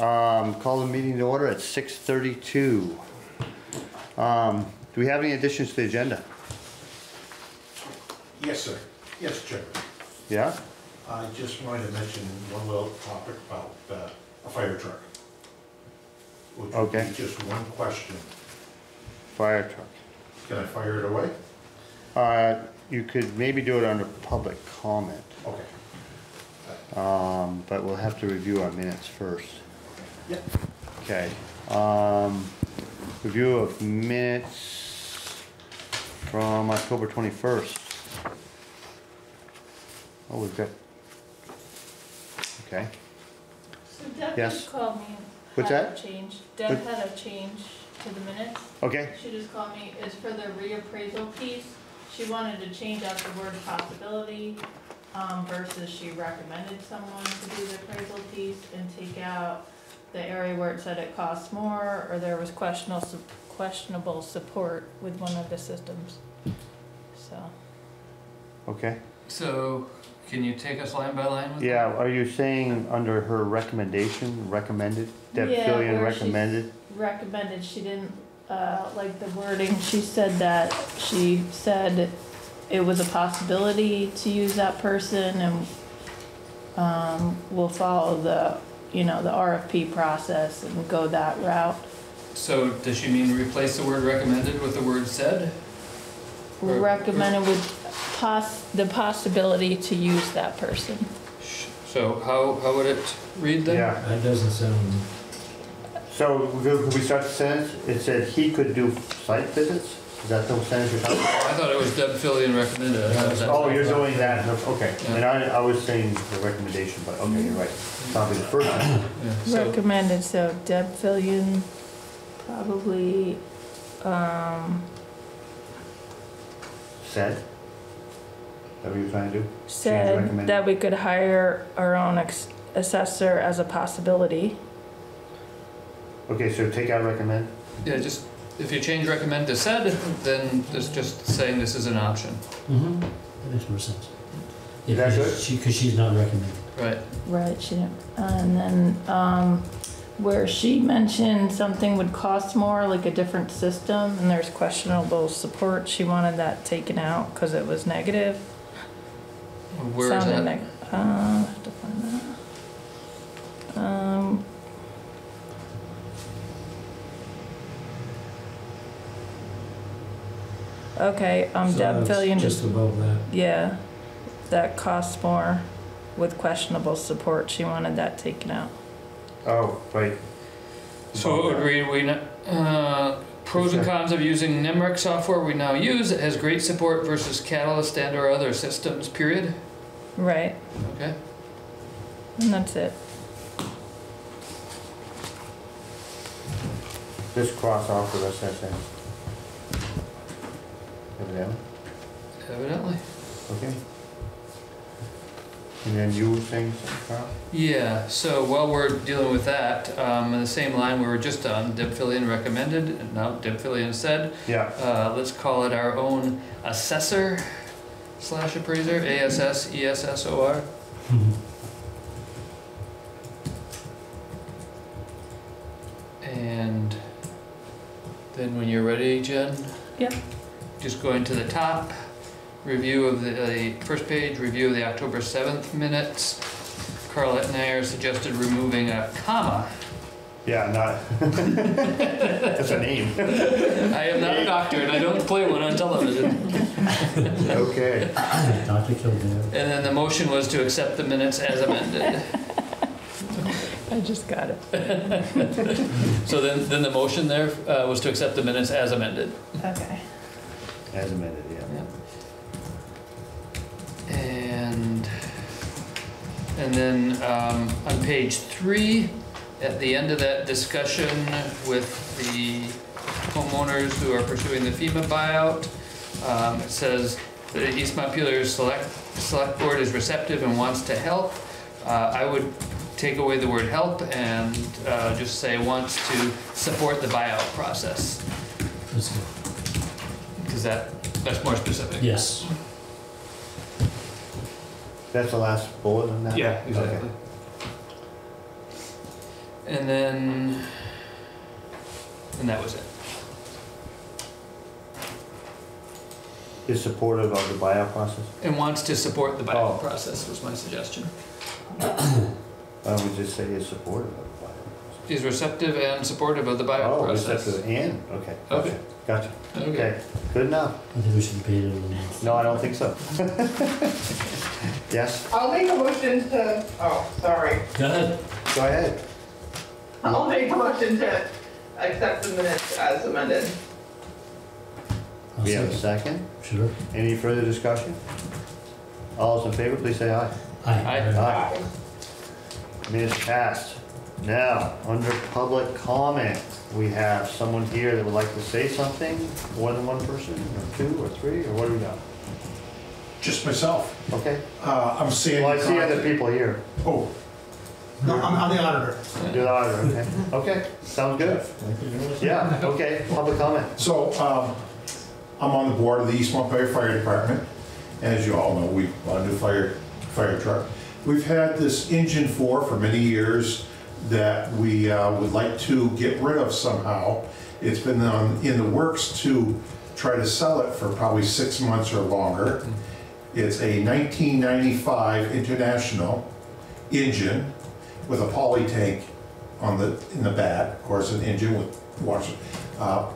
Um, call the meeting to order at six thirty-two. Um, do we have any additions to the agenda? Yes, sir. Yes, Chair. Yeah? I just wanted to mention one little topic about uh, a fire truck. Which would Okay. be just one question. Fire truck. Can I fire it away? Uh, you could maybe do it under public comment, Okay. um, but we'll have to review our minutes first. Yeah. Okay, um, review of minutes from October twenty-first. Oh, we've got, okay, So Deb Yes. just called me. and What's had a that? Change, Deb What- had a change to the minutes. okay, She just called me, it's for the reappraisal piece. She wanted to change out the word possibility, um, versus she recommended someone to do the appraisal piece and take out the area where it said it costs more, or there was questionable, questionable support with one of the systems. So, okay. So, can you take us line by line with that? Yeah, are you saying under her recommendation, recommended, Deb Yeah, Fillion where she's- recommended? recommended, she didn't, uh, like the wording, she said that, she said it was a possibility to use that person and, um, we'll follow the, you know, the RFP process and go that route. So, does she mean replace the word recommended with the word said? Or- Recommended with poss, the possibility to use that person. So, how, how would it read then? Yeah, That doesn't sound, so could we start the sentence? It said he could do site visits? Is that the sentence you're talking about? I thought it was Deb Fillion recommended. How does that Oh, you're doing that, okay. Yeah. And I, I was saying the recommendation, but okay, you're right. Probably the first one. Yeah, so- Recommended, so Deb Fillion, probably, um, Said? Is that what you're trying to do? said recommended. that we could hire our own ex- assessor as a possibility. Okay, so take out recommend? Yeah, just, if you change recommend to said, then it's just saying this is an option, mm-hmm, that makes more sense. Is that Yeah, good? She, cause she's not recommending. right? Right, she didn't, and then, um, where she mentioned something would cost more, like a different system, and there's questionable support, she wanted that taken out, cause it was negative. Where is Sounded that? neg- Uh, I have to find that. Um. Okay, um, So Deb that's Fillion Just just, above that. yeah, that costs more with questionable support, she wanted that taken out. Oh, right. So it would read, we, n- uh, pros and cons of using NEMRC software we now use, it has great support versus Catalyst and or other systems, period, Right, okay? and that's it. Just cross off the rest of that sentence. Evidently, Evidently. okay. And then you were saying something, Carl? Yeah, so while we're dealing with that, um, in the same line we were just on, Deb Fillion recommended, and now Deb Fillion said, Yeah, uh, let's call it our own assessor slash appraiser, A-S-S, E-S-S-O-R. And then when you're ready, Jen? Yep. Just going to the top, review of the, the first page, review of the October seventh minutes. Carl Etnier suggested removing a comma. yeah, not, that's a name. I am not a doctor and I don't play one on television. Okay, Dr. Kildare. And then the motion was to accept the minutes as amended. I just got it. So then, then the motion there uh, was to accept the minutes as amended. Okay. As amended, yeah. And, and then um, on page three, at the end of that discussion with the homeowners who are pursuing the FEMA buyout, um, it says, "The East Montpelier Select, Select Board is receptive and wants to help." Uh, I would take away the word help and uh, just say wants to support the buyout process, That's good. Because that, that's more specific. Yes. That's the last bullet on that? Yeah, exactly. Okay. And then, and that was it. Is supportive of the buyout process? And wants to support the Oh. buyout process was my suggestion. Why don't we just say is supportive of the buyout He's receptive and supportive of the process? buyout Oh, process. receptive and, okay. Okay. Gotcha, Okay. okay, good enough. I think we should be paid in a month. No, I don't think so. Yes, I'll make a motion to, oh, sorry. Go ahead. go ahead. I'll make a motion to accept the minutes as amended. I'll We have a second. second. Sure. Any further discussion? All those in favor, please say aye. Aye. Aye. Minutes passed. Now, under public comment, we have someone here that would like to say something, more than one person, or two, or three, or what do we got? Just myself. Okay, Uh, I'm seeing. well, I see other people here. Oh. No, I'm, I'm the auditor. You're the auditor, okay, okay, sounds good. Yeah, okay, public comment. So, um, I'm on the board of the East Montpelier Fire Department. And as you all know, we bought a new fire, fire truck. We've had this engine four for many years that we, uh, would like to get rid of somehow. It's been, um, in the works to try to sell it for probably six months or longer. It's a 1995 International engine with a poly tank on the, in the back, of course, an engine with water, uh,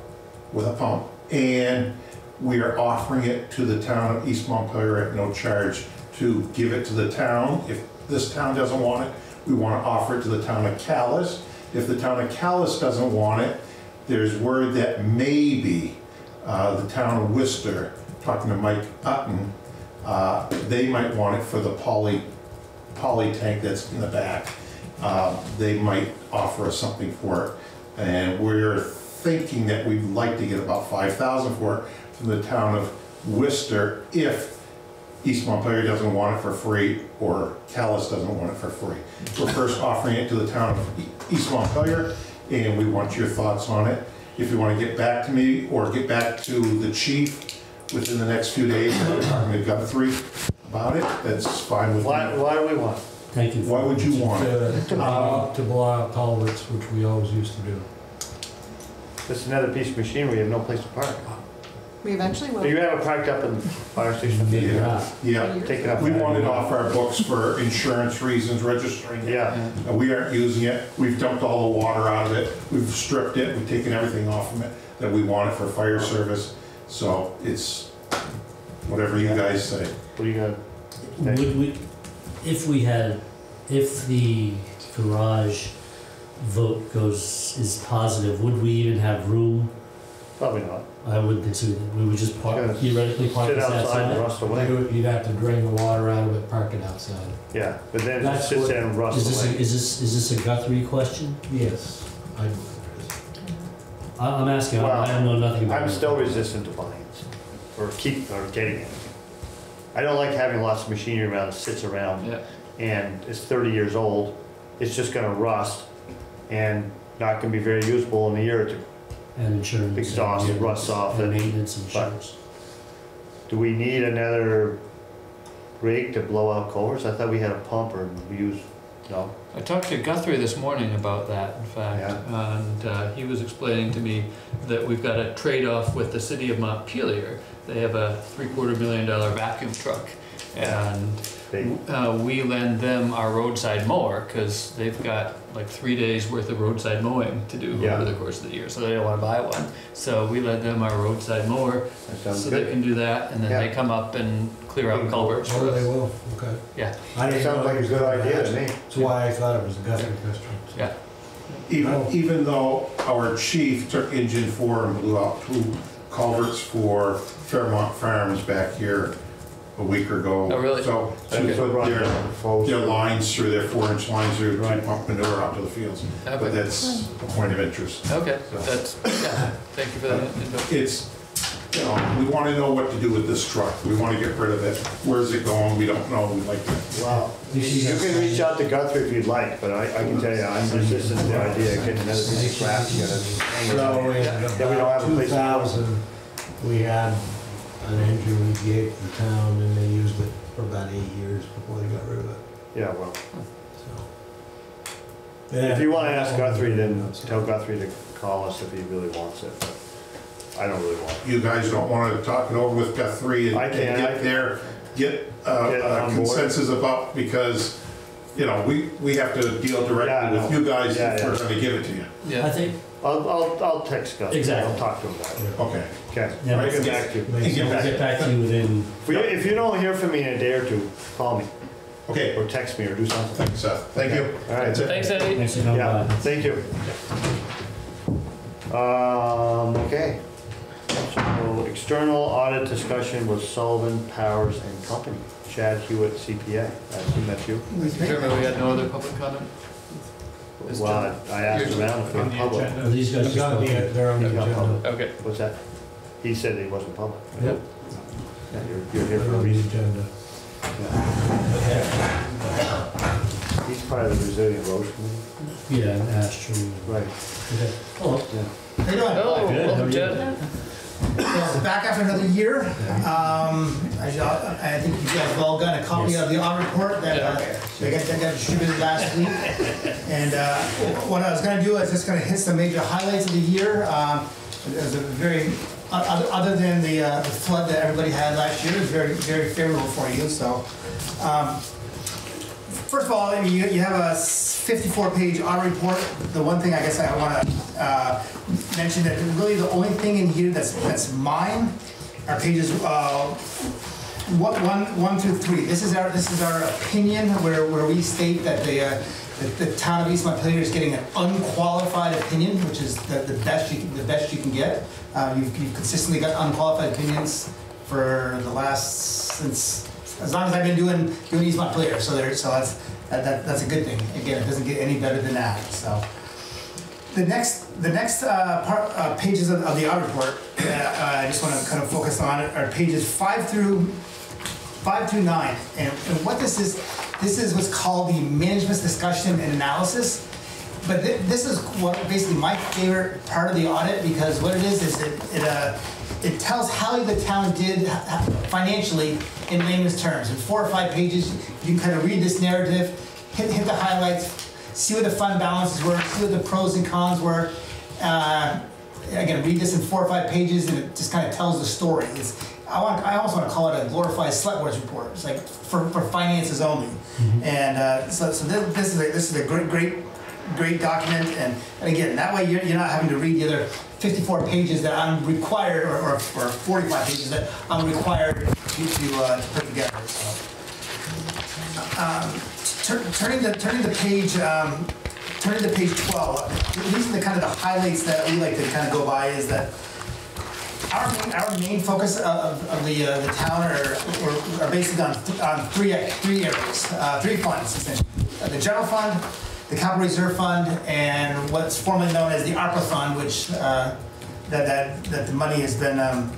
with a pump. And we are offering it to the town of East Montpelier at no charge to give it to the town. If this town doesn't want it, we want to offer it to the town of Calais. If the town of Calais doesn't want it, there's word that maybe uh, the town of Worcester, talking to Mike Utton, uh, they might want it for the poly, poly tank that's in the back. Uh, They might offer us something for it. And we're thinking that we'd like to get about five thousand for it from the town of Worcester if East Montpelier doesn't want it for free or Calais doesn't want it for free. We're first offering it to the town of East Montpelier and we want your thoughts on it. If you want to get back to me or get back to the chief within the next few days, Department Guthrie about it, that's fine with Why, me. why do we want? Thank you. Why would you want it? To, uh, to blow out culverts, which we always used to do. This is another piece of machinery, you have no place to park. We eventually will. You have it parked up in the fire station? Maybe Yeah. not. Yeah, Take it up. we want it off our books for insurance reasons, registering it. Yeah, Uh, We aren't using it, we've dumped all the water out of it, we've stripped it, we've taken everything off of it that we want it for fire service. So it's whatever you guys say. what do you got? Would we, if we had, if the garage vote goes, is positive, would we even have room? Probably not. I wouldn't consider that, we would just park, Gonna theoretically park Sit this outside and outside. rust away. You would- You'd have to drain the water out of it, park it outside. Yeah, but then it That's sits what- there and Is rusts this, a- away. is this, is this a Guthrie question? Yes. I- I, I'm asking, I I know nothing about it. I'm still resistant to buying it, or keep, or getting it. I don't like having lots of machinery around that sits around Yeah. and it's thirty years old. It's just gonna rust and not gonna be very usable in a year or two. And insurance. Exhaust and- rusts off And and- maintenance and but- insurance. Do we need another rig to blow out culverts? I thought we had a pump or we use, no? I talked to Guthrie this morning about that, in fact, and uh, he was explaining to me that we've got a trade-off with the city of Montpelier. They have a three-quarter million dollar vacuum truck, and They, uh, we lend them our roadside mower, because they've got like three days worth of roadside mowing to do Yeah. over the course of the year, so they don't wanna buy one. So we lend them our roadside mower, that sounds so they good. can do that, and then they come up and clear out culverts for Oh, they us. will, okay. Yeah. I didn't Sounds know like it a was good idea to me. That's why I thought it was a Guthrie question. Yeah, Even, even though our chief took engine four and blew out two culverts for Fairmont Farms back here a week ago. Oh, really? So, to Okay. put their, Falls. their lines through, their four inch lines through, to Right. pump manure out to the fields. But that's a point of interest. okay, that's, yeah, thank you for that uh, input. It's, you know, we want to know what to do with this truck. We want to get rid of it. Where's it going? We don't know. We'd like to Wow. You you can reach out to Guthrie if you'd like, but I, I can tell you, I'm resistant to the idea of getting another piece of crap together. So in Yeah, we don't have a about place two to thousand, we had an engine we gave to the town and they used it for about eight years before they got rid of it, Yeah, well, so. If you wanna ask Guthrie, then tell Guthrie to call us if he really wants it, but I don't really want it. You guys don't want to talk it over with Guthrie and I and can, I get can. there, get uh, Get a on board. consensus about, because, you know, we, we have to deal Yeah, I directly with know. you guys Yeah, if yeah. we're gonna give it to you. I Yeah, think, I'll, I'll, I'll text Guthrie, I'll talk to him about it. Okay. Okay, Yeah, I'll get back to you. Get we'll get back to you within, If you, if you don't hear from me in a day or two, call me, Okay, or text me, or do something. thank you, Seth. Thank you. All right. That's it. thanks, Eddie. thanks for coming Yeah, by. thank you. Um, okay. So external audit discussion with Sullivan Powers and Company, Chad Hewitt CPA. I assume that's you? Mr. Chairman, we had no other public comment? Is Well, I asked around if they're On the public. agenda. Are these guys It's just on the- They're on the He's not agenda. public. Okay, What's that? He said he wasn't public. Yep. Yeah, You're, you're here They're for a on the reason. agenda. He's part of the Resilient Road Committee. Yeah, an ash tree. Right. Okay. Hello. Yeah. How you doing? oh, Good, welcome, you? Well, Back after another year. Um, y'all- I think you guys have all got a copy of the audit report that, uh, that got, that got distributed last week. And, uh, what I was gonna do is just gonna hit some major highlights of the year. Um, it was a very, other, other than the, uh, the flood that everybody had last year, it was very, very favorable for you, so. Um, First of all, you, you have a 54-page audit report. The one thing I guess I want to uh, mention that really the only thing in here that's that's mine are pages uh, one, one, one through three. This is our this is our opinion where, where we state that the uh, the town of East Montpelier is getting an unqualified opinion, which is the, the best you can, the best you can get. Uh, you've, you've consistently got unqualified opinions for the last since as long as I've been doing doing East Montpelier. So there, so that's that, that, that's a good thing. Again, it doesn't get any better than that. So. The next, the next uh, part, uh, pages of, of the audit report, uh, uh, I just want to kind of focus on are pages five through, five through nine. And, and what this is, this is what's called the management's discussion and analysis. But thi- this is what, basically my favorite part of the audit, because what it is, is it, it, uh, it tells how the town did uh, financially in layman's terms. In four or five pages, you can kind of read this narrative, hit, hit the highlights, see what the fund balances were, see what the pros and cons were. Uh, again, read this in four or five pages, and it just kind of tells the story. It's, I want, I almost want to call it a glorified select board's report. It's like for, for finances only. And uh, so, so this, this is a, this is a great, great, great document. And, and again, that way you're, you're not having to read the other 54 pages that I'm required, or, or, or 45 pages that I'm required to, to, uh, to put together. So. Um, tur- turning the turning the page, um, turning to page 12. These are the kind of the highlights that we like to kind of go by. Is that our main, our main focus of, of the uh, the town are, are, basically on, th- on three three areas, uh, three funds essentially. Uh, the general fund, the capital reserve fund, and what's formerly known as the ARPA fund, which uh, that, that that the money has been. Um,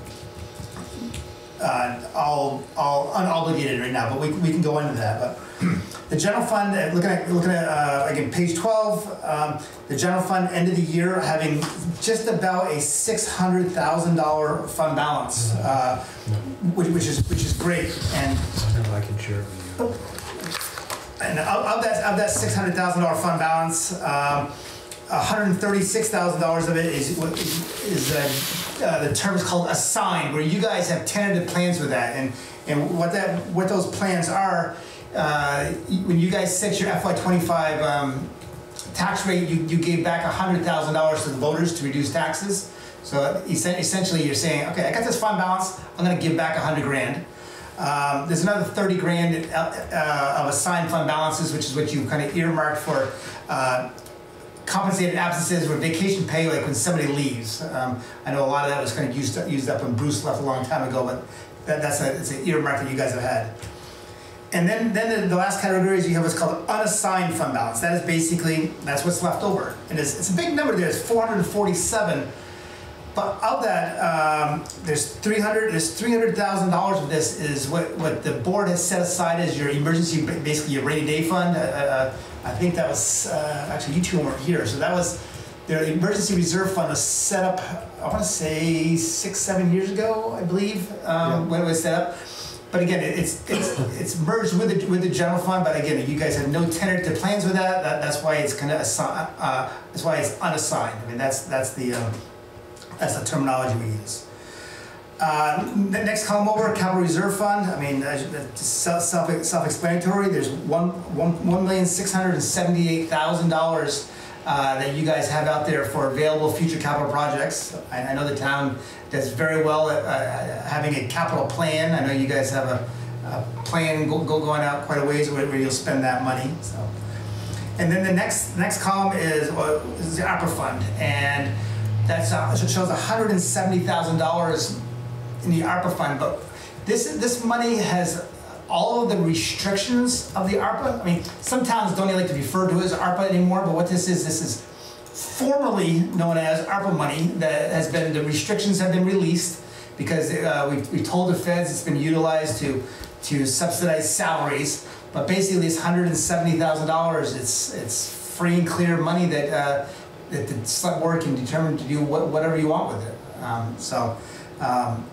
uh, all, all unobligated right now, but we, we can go into that. But the general fund, uh, looking at, looking at, uh, again, page 12, um, the general fund end of the year having just about a $600,000 fund balance, uh, which, which is, which is great. And I know, I can and of, that, of that six hundred thousand dollar fund balance, um, hundred and thirty-six thousand dollars of it is, is, uh, the term is called assigned, where you guys have tentative plans with that, and, and what that, what those plans are, uh, when you guys set your FY twenty-five, um, tax rate, you, you gave back hundred thousand dollars to the voters to reduce taxes. So essentially, you're saying, okay, I got this fund balance, I'm gonna give back hundred grand. Um, there's another 30 grand uh, uh, of assigned fund balances, which is what you kind of earmarked for uh, compensated absences or vacation pay, like when somebody leaves. Um, I know a lot of that was kind of used used up when Bruce left a long time ago, but that, that's a, it's an earmark that you guys have had. And then, then the, the last category is you have what's called unassigned fund balance. That is basically that's what's left over, and it's, it's a big number. There, it's 447. But of that, um, there's 300. There's 300 thousand dollars of this is what what the board has set aside as your emergency, basically your rainy day fund. Uh, uh, I think that was uh, actually you two weren't here, so that was their emergency reserve fund was set up. I want to say six, seven years ago, I believe, um, when it was set up. but again, it- it's, it's, it's merged with the, with the general fund, but again, you guys have no tentative plans with that, that, that's why it's kind of assi, uh, that's why it's unassigned, I mean, that's, that's the, um, that's the terminology we use. Uh, Next column over, capital reserve fund, I mean, it's self, self- self-explanatory, there's one, one, one million, six hundred and seventy-eight thousand dollars uh, that you guys have out there for available future capital projects. I, I know the town does very well at, uh, having a capital plan, I know you guys have a, a plan go, go going out quite a ways where, where you'll spend that money, so. And then the next, next column is, uh, is the ARPA fund, and that's, uh, it shows hundred and seventy thousand dollars in the ARPA fund, but this, this money has all of the restrictions of the ARPA. I mean, some towns don't even like to refer to it as ARPA anymore, but what this is, this is formerly known as ARPA money that has been, the restrictions have been released because uh, we, we told the feds it's been utilized to, to subsidize salaries. But basically, this hundred and seventy thousand dollars, it's, it's free and clear money that, uh, that the select board can determine to do what, whatever you want with it. Um, so, um,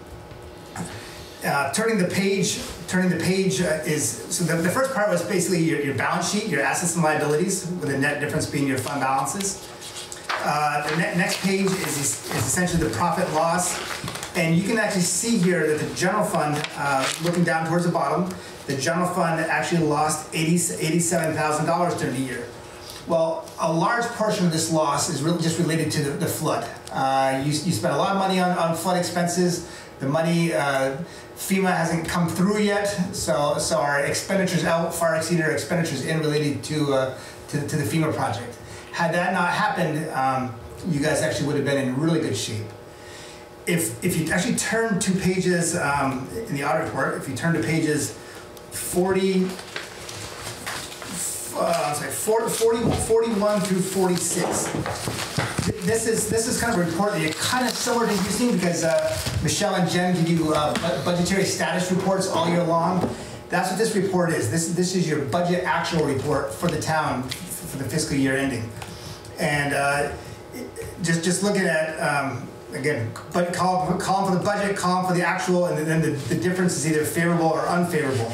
uh, turning the page, turning the page uh, is, so the, the first part was basically your, your balance sheet, your assets and liabilities, with the net difference being your fund balances. Uh, the ne- next page is, is essentially the profit loss. And you can actually see here that the general fund, uh, looking down towards the bottom, the general fund actually lost eighty, eighty-seven thousand dollars during the year. Well, a large portion of this loss is really just related to the, the flood. Uh, you, you spent a lot of money on, on flood expenses. The money, uh, FEMA hasn't come through yet, so, so our expenditures out far exceeded our expenditures in related to, uh, to, to the FEMA project. Had that not happened, um, you guys actually would have been in really good shape. If, if you actually turn two pages um, in the audit report, if you turn to pages 40, uh, sorry, 40, 40, 41 through 46. This is, this is kind of a report that you're kind of similar to using because uh, Michelle and Jen give you uh, budgetary status reports all year long. That's what this report is. This, this is your budget actual report for the town for the fiscal year ending. And uh, just, just looking at, um, again, but column, column for the budget, column for the actual, and then the, the difference is either favorable or unfavorable.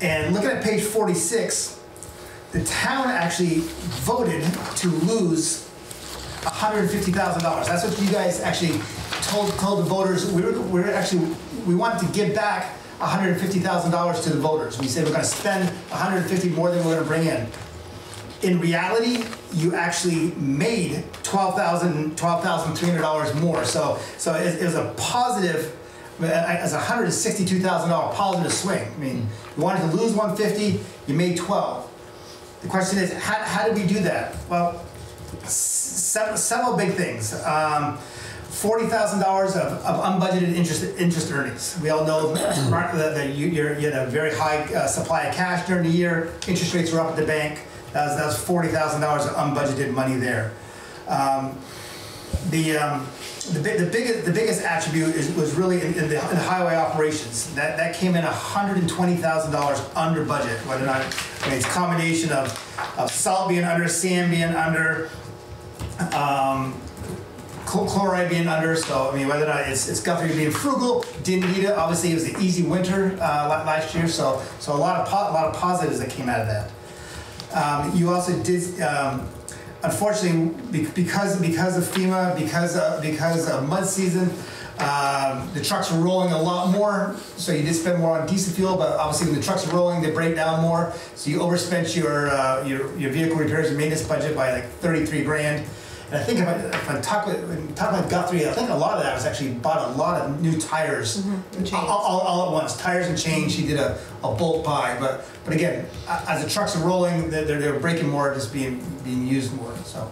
And looking at page 46, the town actually voted to lose $150,000. That's what you guys actually told, told the voters. We were, we were actually, we wanted to give back $150,000 to the voters. We said we're gonna spend 150 more than we're gonna bring in. In reality, you actually made $12,000, $12,300 more. So, so it, it was a positive, uh, as a $162,000 positive swing. I mean, you wanted to lose 150, you made 12. The question is, how, how did we do that? Well, several, big things. Um, Forty thousand dollars of, of unbudgeted interest interest earnings. We all know that, that you, you're, you had a very high uh, supply of cash during the year. Interest rates were up at the bank. That was, that was forty thousand dollars of unbudgeted money there. Um, the um, the, the biggest the biggest attribute is, was really in, in, the, in the highway operations. That that came in hundred and twenty thousand dollars under budget. Whether or not I mean, it's a combination of, of salt being under, sand being under, um, chl- chloride being under. So I mean, whether or not it's, it's Guthrie being frugal, didn't need it. Obviously, it was the easy winter uh, last year. So so a lot of a lot of positives that came out of that. Um, you also did, um, unfortunately, because because of FEMA, because of, because of mud season, um, the trucks were rolling a lot more. So you did spend more on diesel fuel, but obviously when the trucks are rolling, they break down more. So you overspent your uh, your, your vehicle repairs and maintenance budget by like 33 grand. And I think if I, if I talk with talk about Guthrie, I think a lot of that was actually bought a lot of new tires mm-hmm. and all, all, all at once, tires and chains. He did a, a bulk buy, but but again, as the trucks are rolling, they're, they're they're breaking more, just being being used more. So,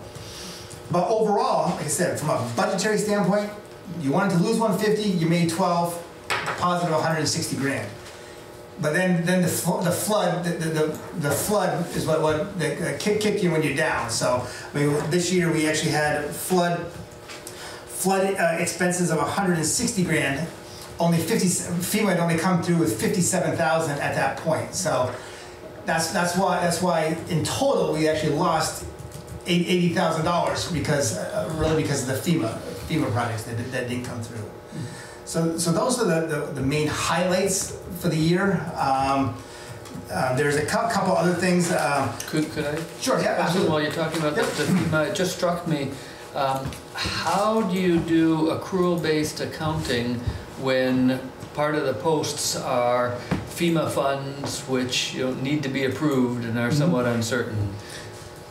but overall, like I said, from a budgetary standpoint, you wanted to lose 150, you made 12, positive 160 grand. But then, then the, the flood, the, the, the- the flood is what, what that uh, kick, kick you when you're down. So, I mean, this year we actually had flood, flood uh, expenses of 160 grand. Only 50, FEMA had only come through with 57,000 at that point. So that's, that's why, that's why in total, we actually lost $80,000 because, uh, really because of the FEMA, FEMA projects that, that didn't come through. So, so those are the, the, the main highlights for the year. Um, uh, There's a cou- couple other things, um, Could, could I? sure, yeah, Absolutely, while you're talking about the the FEMA, it just struck me, um, how do you do accrual-based accounting when part of the posts are FEMA funds, which, you know, need to be approved and are Mm-hmm. somewhat uncertain?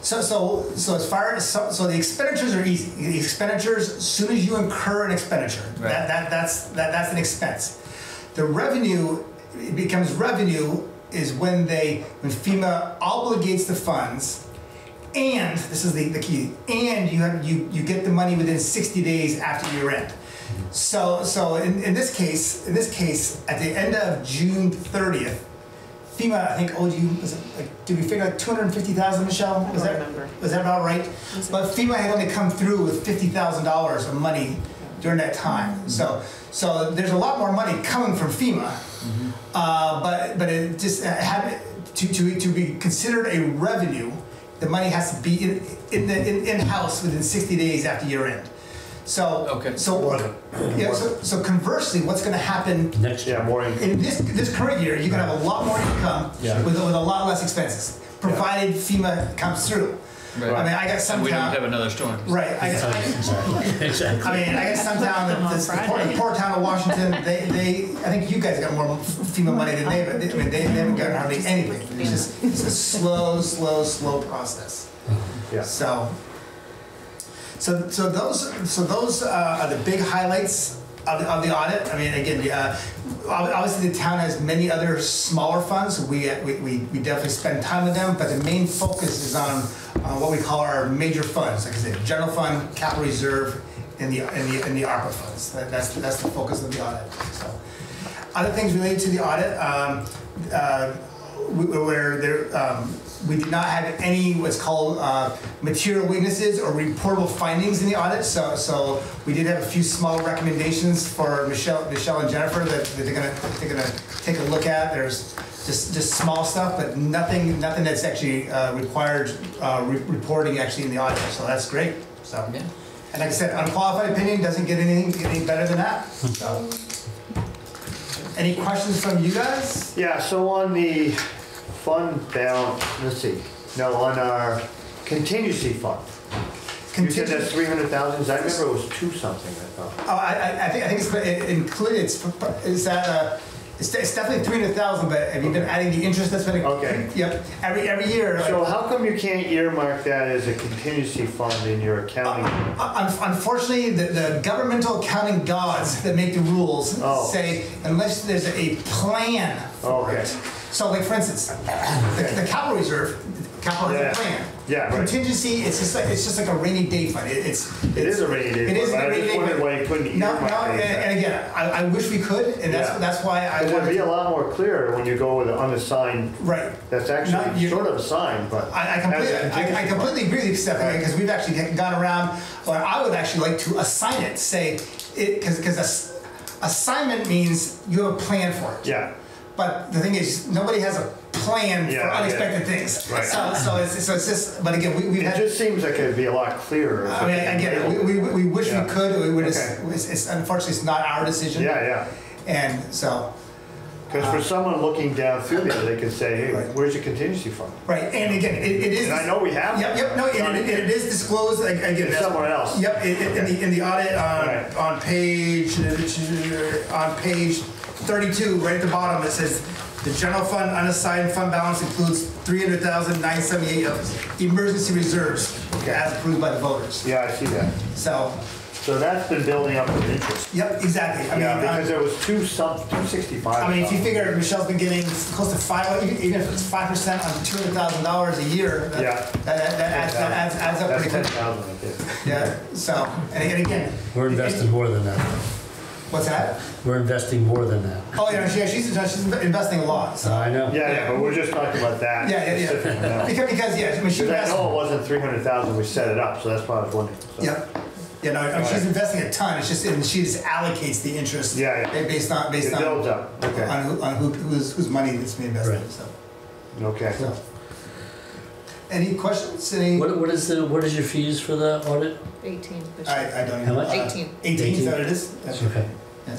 So, so, so as far as, so, so the expenditures are easy. The expenditures, as soon as you incur an expenditure, Right. that, that, that's, that, that's an expense. The revenue, it becomes revenue is when they, when FEMA obligates the funds, and, this is the, the key, and you have, you, you get the money within sixty days after year end. So, so in, in this case, in this case, at the end of June thirtieth, FEMA, I think owed you, was it, like, did we figure like two hundred and fifty thousand, Michelle? Was that- remember. Was that about right? But FEMA had only come through with fifty thousand dollars of money during that time. Mm-hmm. So, so there's a lot more money coming from FEMA. Uh, but, but it just uh, had, to, to, to be considered a revenue, the money has to be in, in the, in, in-house within sixty days after year end. So, Okay. so, yeah, so, so conversely, what's gonna happen Next year. More income. in this, this current year, you're gonna have a lot more income Yeah. with, with a lot less expenses, provided FEMA comes through. I mean, I got some And we don't have another storm. right, I got, Exactly. Exactly. I mean, I got some town, that- this, the poor, the poor town of Washington, they, they, I think you guys got more FEMA money than they, but they, I mean, they, they haven't gotten hardly anything. It's just, it's a slow, slow, slow process. Yeah. So, so, so those, so those uh, are the big highlights of the, of the audit. I mean, again, uh, obviously the town has many other smaller funds. We, uh, we, we we definitely spend time with them, but the main focus is on uh, what we call our major funds. Like I said, general fund, capital reserve, and the, and the, and the ARPA funds. That- That's, that's the focus of the audit, so. Other things related to the audit, um, uh, where there, um, we did not have any what's called uh, material weaknesses or reportable findings in the audit, so, so we did have a few small recommendations for Michelle, Michelle and Jennifer that that they're gonna, they're gonna take a look at. There's just, just small stuff, but nothing, nothing that's actually uh, required uh, re- reporting actually in the audit, so that's great, so. Yeah. And like I said, unqualified opinion doesn't get anything, any better than that, so. Any questions from you guys? Yeah, so on the fund balance, let's see, no, on our contingency fund. You said that's three hundred thousand, I remember it was two something, I thought. Oh, I, I- I think, I think it's it included, it's, is that, uh, it's it's definitely three hundred thousand, but have you been adding the interest that's been? Okay. Yep, every, every year. like- So how come you can't earmark that as a contingency fund in your accounting? Uh, uh, un- Unfortunately, the, the governmental accounting gods that make the rules Oh. say unless there's a plan for Okay. it. So like, for instance, the, the capital reserve, capital has Yeah. a plan. Yeah, right. Contingency, it's just like, it's just like a rainy day fund. It- It's. It is a rainy day It is a rainy day fund. why you couldn't. No, no, and, and again, I, I wish we could, and that's, Yeah. that's why I It would be a lot more clear when you go with an unassigned, Right. that's actually you- sort of assigned, but. I, I completely, I, I completely agree with you, Stephanie, because we've actually gone around, or I would actually like to assign it, say, it, because, because assignment means you have a plan for it. Yeah, But the thing is, nobody has a plan Yeah, for I get it. unexpected things. Right. So, so it's, so it's just, but again, we, we've it had, just seems like it'd be a lot clearer. I mean, I get it, we, we, we wish Yeah. we could, we would, just- Okay. it's, it's, unfortunately, it's not our decision. Yeah, yeah, And so, because for uh, someone looking down through there, they could say, hey, Right. where's your contingency fund? right, and again, it, it is. And I know we have. Yep, yep, no, and it, it is disclosed, like, again. It's somewhere else. Yep, in, in- in the, in the audit, uh, Right. on, uh, on page, on page thirty-two, right at the bottom, it says, the general fund unassigned fund balance includes three hundred thousand nine seventy-eight of emergency reserves, as approved by the voters. Yeah, I see that. So, So that's been building up with interest. yep, exactly, I mean, because I there was two some, two sixty-five. I mean, if you figure Michelle's been getting close to five, even even if it's five percent on two hundred thousand dollars a year, that, Yeah. that, that adds, that adds, adds up That's pretty ten quick. thousand, I think. Yeah, so, and and again. We're investing more than that. What's that? We're investing more than that. Oh, yeah, she- yeah, she's, she's investing a lot, so. I know. Yeah, yeah, but we're just talking about that. Yeah, yeah, yeah. Because, because, yeah, I mean, she Because I know it wasn't three hundred thousand, we set it up, so that's why I was wondering. so. yep. Yeah, no, I mean, she's investing a ton, it's just, and she just allocates the interest. Yeah, yeah. Based on, based It on. builds up, okay. On who, on who, whose, whose money that's being invested, Right. so. Okay. so. Any questions? Any? What, what is the, what is your fees for the audit? Eighteen. I. I don't even. How much? uh, 18. Eighteen, is that what it is? That's- Okay. Yeah.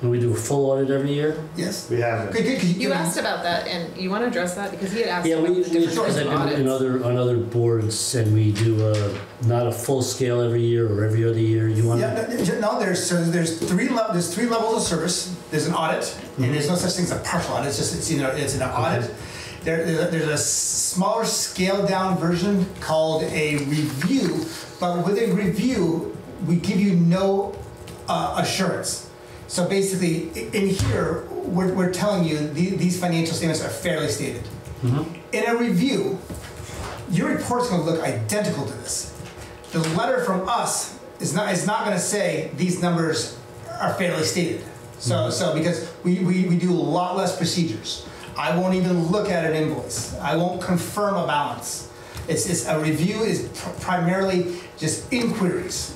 And we do a full audit every year? Yes. We have Good, it. good, 'cause You asked about that, and you want to address that because he had asked Yeah, about we, the we, different because types I've of been in audits. other, on other boards and we do a, not a full scale every year or every other year. You want Yeah, to? no, no, there's, so there's three level, there's three levels of service. There's an audit, Mm-hmm. and there's no such thing as a partial audit, it's just, it's, you know, it's an audit. There, there's a- there's a smaller scaled down version called a review, but with a review, we give you no uh, assurance. So basically, in here, we're, we're telling you, the- these financial statements are fairly stated. In a review, your report's gonna look identical to this. The letter from us is not, is not gonna say these numbers are fairly stated. So, so, because we, we, we do a lot less procedures. I won't even look at an invoice. I won't confirm a balance. It's, it's, a review is pr- primarily just inquiries.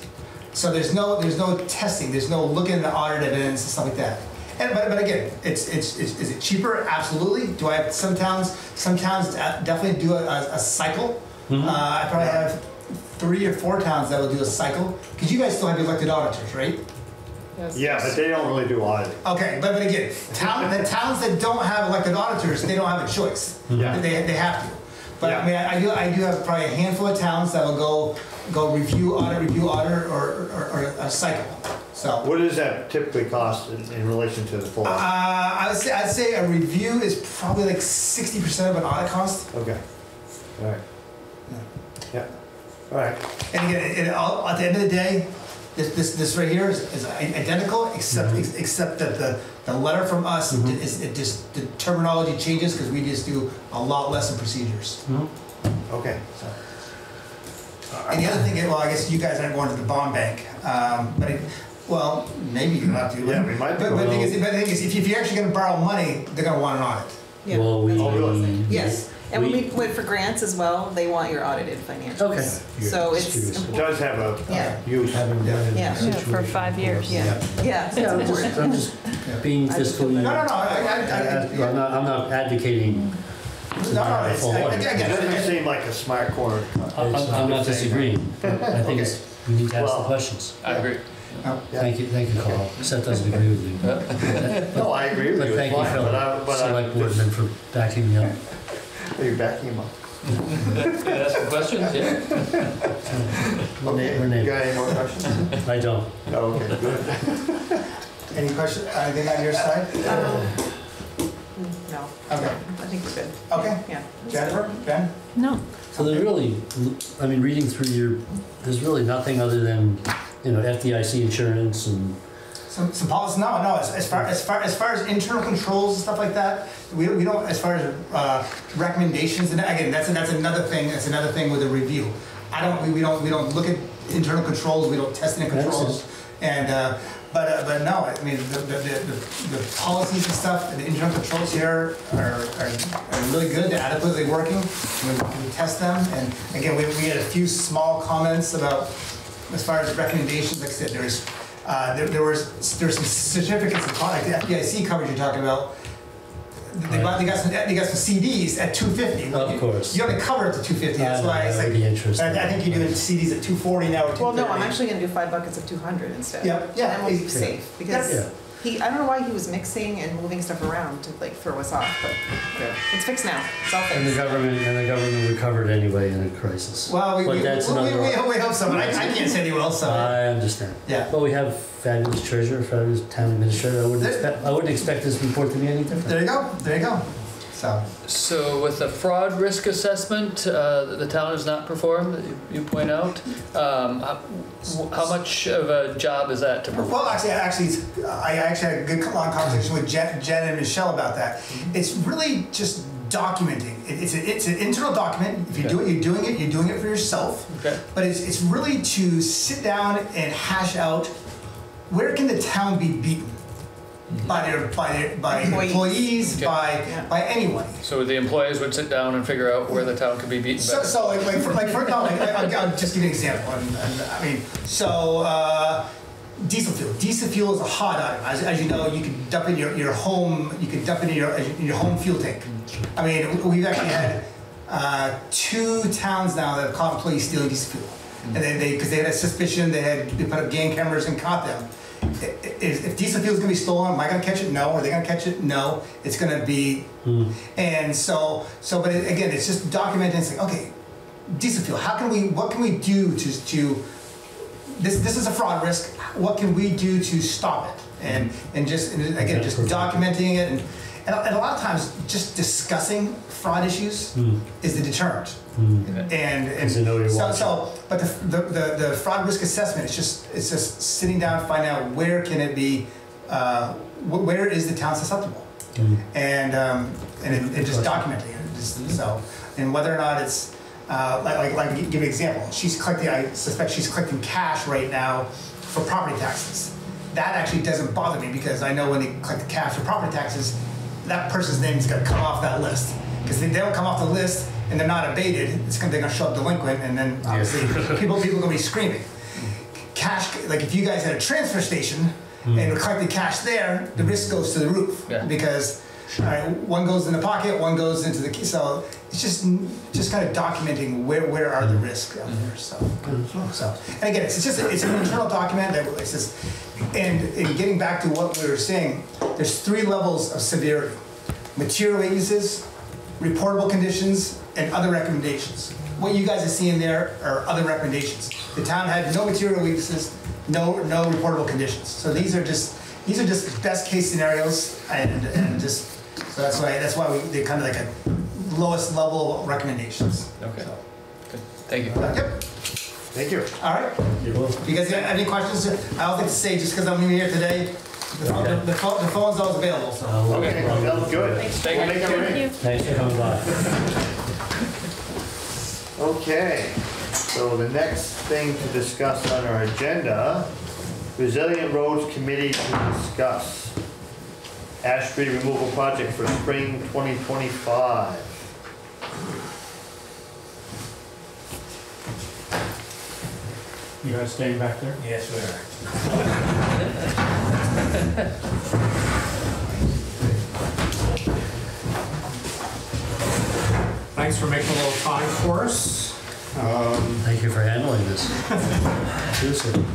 So there's no, there's no testing, there's no looking at the audit evidence and stuff like that. And, but, but again, it's, it's, it's, is it cheaper? Absolutely. Do I have, some towns, some towns definitely do a, a, a cycle. Uh, I probably have three or four towns that will do a cycle, because you guys still have elected auditors, right? Yes. Yeah, but they don't really do auditing. Okay, but, but again, town, the towns that don't have elected auditors, they don't have a choice. Yeah. They, they have to. But I mean, I do, I do have probably a handful of towns that will go, go review, audit, review, audit, or, or, or a cycle, so. What does that typically cost in, in relation to the full? Uh, I would say, I'd say a review is probably like sixty percent of an audit cost. Okay. All right. Yeah. All right. And again, it, it, all- at the end of the day, this, this, this right here is, is identical, except, except that the, the letter from us, is, it just, the terminology changes, because we just do a lot less in procedures. Okay. So. And the other thing, well, I guess you guys aren't going to the bond bank, um, but, it- well, maybe you have to. Yeah, we might be But, but the thing is, but the thing is, if you- if you're actually gonna borrow money, they're gonna want an audit. Yeah, Well, we. that's what I was really? Yes, and when we- we went for grants as well, they want your audited financials. Okay. So it's, Curious. It does have a uh, Yeah. use. Having done it Yeah. in Yeah, a for five years. yeah, yeah. Yeah, I'm just, I'm just being fiscally. No, no, no, I, I, I, I'm not, I'm not advocating. no, no, it's, I- It again, doesn't again, seem like a smart corner. to cut. I'm, I'm not disagreeing. I think it's, we need to ask the Well- questions. I agree. Oh, thank you, thank you, Carl. Seth doesn't agree with you. No, I agree with But you. thank you, fine, Phil, but I, but I select just, boardman for backing me up. Are you backing him up? Can I ask some questions? Yeah. Renee, You Renee, got any more questions? I don't. Oh, Okay, good. any question, anything on your side? Um, No, Okay, I think we're good. Okay. Yeah. Jennifer, Ben? No. So there's really, I mean, reading through your, there's really nothing other than, you know, FDIC insurance and, Some, some policy, no, no, as, as far, as far, as far as internal controls and stuff like that, we, we don't, as far as, uh, recommendations, and again, that's, that's another thing, that's another thing with a review. I don't, we, we don't, we don't look at internal controls, we don't test any controls, and, uh, but, uh, but no, I mean, the, the, the, the- the policies and stuff, the internal controls here are, are, are really good, they're adequately working, we, we test them, and again, we, we had a few small comments about, as far as recommendations, like I said, there's, uh, there, there was, there's some certificates of conduct, the FDIC coverage you're talking about. They got, they got some, they got some CDs at two fifty. Of course. You only cover it to two fifty, that's I know, why it's like, interesting. I, I think you're doing CDs at two forty now or. Well, no, I'm actually gonna do five buckets of two hundred instead. Yeah, yeah, And we'll be safe, because Yeah. He, I don't know why he was mixing and moving stuff around to like throw us off, but whatever. It's fixed now, it's all fixed. and the government, and the government recovered anyway in a crisis. Well, we, But we, that's we, we, another- we we hope so, but I, I can't say they will, so. I understand. Yeah. But we have fabulous treasurer, fabulous town administrator. I wouldn't There- expect, I wouldn't expect this report to be any different. There you go, there you go. So, So with the fraud risk assessment, uh, that the town has not performed, that you- you point out, um, how how much of a job is that to perform? well, actually, actually, it's- I actually had a good long conversation with Jen, Jen and Michelle about that. It's really just documenting. It, it's a, it's an internal document. If you do it, you're doing it. You're doing it for yourself. Okay. But it's, it's really to sit down and hash out where can the town be beaten by their by their by Employees. employees, Okay. by Yeah. by anyone. So the employees would sit down and figure out where the town could be beaten So, better? so like, like, for, like, for, no, like, I- I'll, I'll just give you an example. And, and, I mean, so, uh, diesel fuel. Diesel fuel is a hot item. As, as you know, you can dump in your, your home, you can dump it in your, in your home fuel tank. I mean, we've actually had uh, two towns now that have caught employees stealing diesel fuel. And they, they, because they had a suspicion, they had, they put up gang cameras and caught them. If, diesel fuel is gonna be stolen, am I gonna catch it? No. Are they gonna catch it? No. It's gonna be, hmm. and so, so, but it- again, it's just documenting, it's like, okay, diesel fuel, how can we, what can we do to, to, this, this is a fraud risk, what can we do to stop it? And, and just, and again, just documenting it and, and a and a lot of times, just discussing fraud issues hmm. is the deterrent. And, and. You're so- So, but the, the, the, the fraud risk assessment, it's just, it's just sitting down, to find out where can it be, uh, wh- where is the town susceptible? And, um, and, it- and just documenting it, just, so, and whether or not it's, uh, like, like, like, give an example, she's collecting, I suspect she's collecting cash right now for property taxes. That actually doesn't bother me, because I know when they collect the cash for property taxes, that person's name is gonna come off that list. Because they don't come off the list and they're not abated, it's gonna, they're gonna show up delinquent, and then obviously, people, people are gonna be screaming cash, like if you guys had a transfer station hmm. and were collecting cash there, the risk goes to the roof. Yeah. Because, all right, one goes in the pocket, one goes into the, key. so it's just, just kind of documenting where, where are the risks out mm-hmm. there, so. So, and again, it's just, it's an internal document that, it's just, and, and getting back to what we were saying, there's three levels of severity. Material weaknesses, reportable conditions, and other recommendations. What you guys are seeing there are other recommendations. The town had no material weaknesses, no, no reportable conditions. So these are just, these are just best case scenarios and, and just, so that's why, that's why we, they're kind of like a lowest level recommendations. Okay. So, Good. Thank you. Yep, Thank you. all right. You're welcome. You guys have any questions, I don't think to say, just because I'm here today, the phone, the- the phone, the phone's always available, so. Uh, Okay, that was good. Thank We'll you. make it rain. Thanks for coming by. Okay, so the next thing to discuss on our agenda, Resilient Roads Committee to discuss ash tree removal project for spring 2025. You guys staying back there? Yes, we are. Thanks for making a little time for us. Um, Thank you for handling this. Seriously.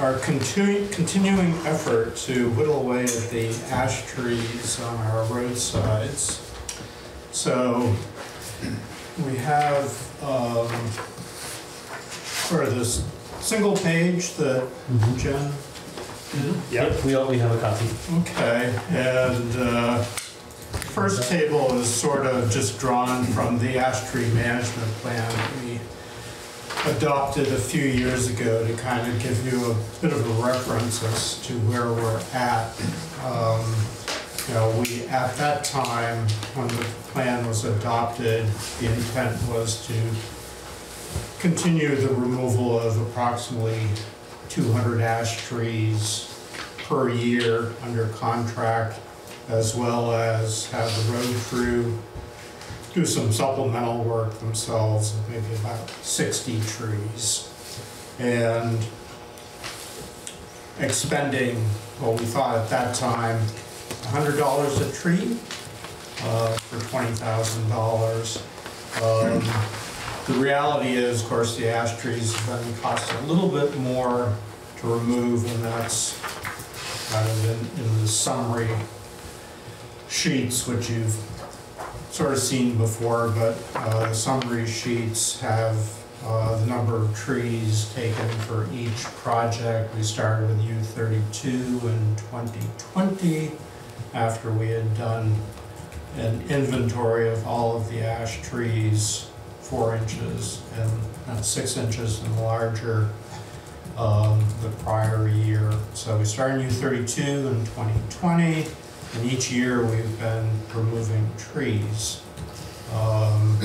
Our continu- continuing effort to whittle away at the ash trees on our roadsides. So we have um, sort of this single page that Jen Yep, We, all- we have a copy. Okay, and uh, first table is sort of just drawn from the ash tree management plan that we adopted a few years ago to kind of give you a bit of a reference as to where we're at. Um, You know, we, at that time, when the plan was adopted, the intent was to continue the removal of approximately 200 ash trees per year under contract, as well as have the road crew do some supplemental work themselves, maybe about 60 trees. And expending, what we thought at that time, $100 a tree uh, for $20,000. Um, The reality is, of course, the ash trees have been costing a little bit more to remove, and that's kind of in, in the summary sheets, which you've sort of seen before, but uh, the summary sheets have uh, the number of trees taken for each project. We started with U thirty-two in 2020, after we had done an inventory of all of the ash trees, four inches and six inches and larger um, the prior year. So we started U thirty-two in 2020, and each year we've been removing trees. Um,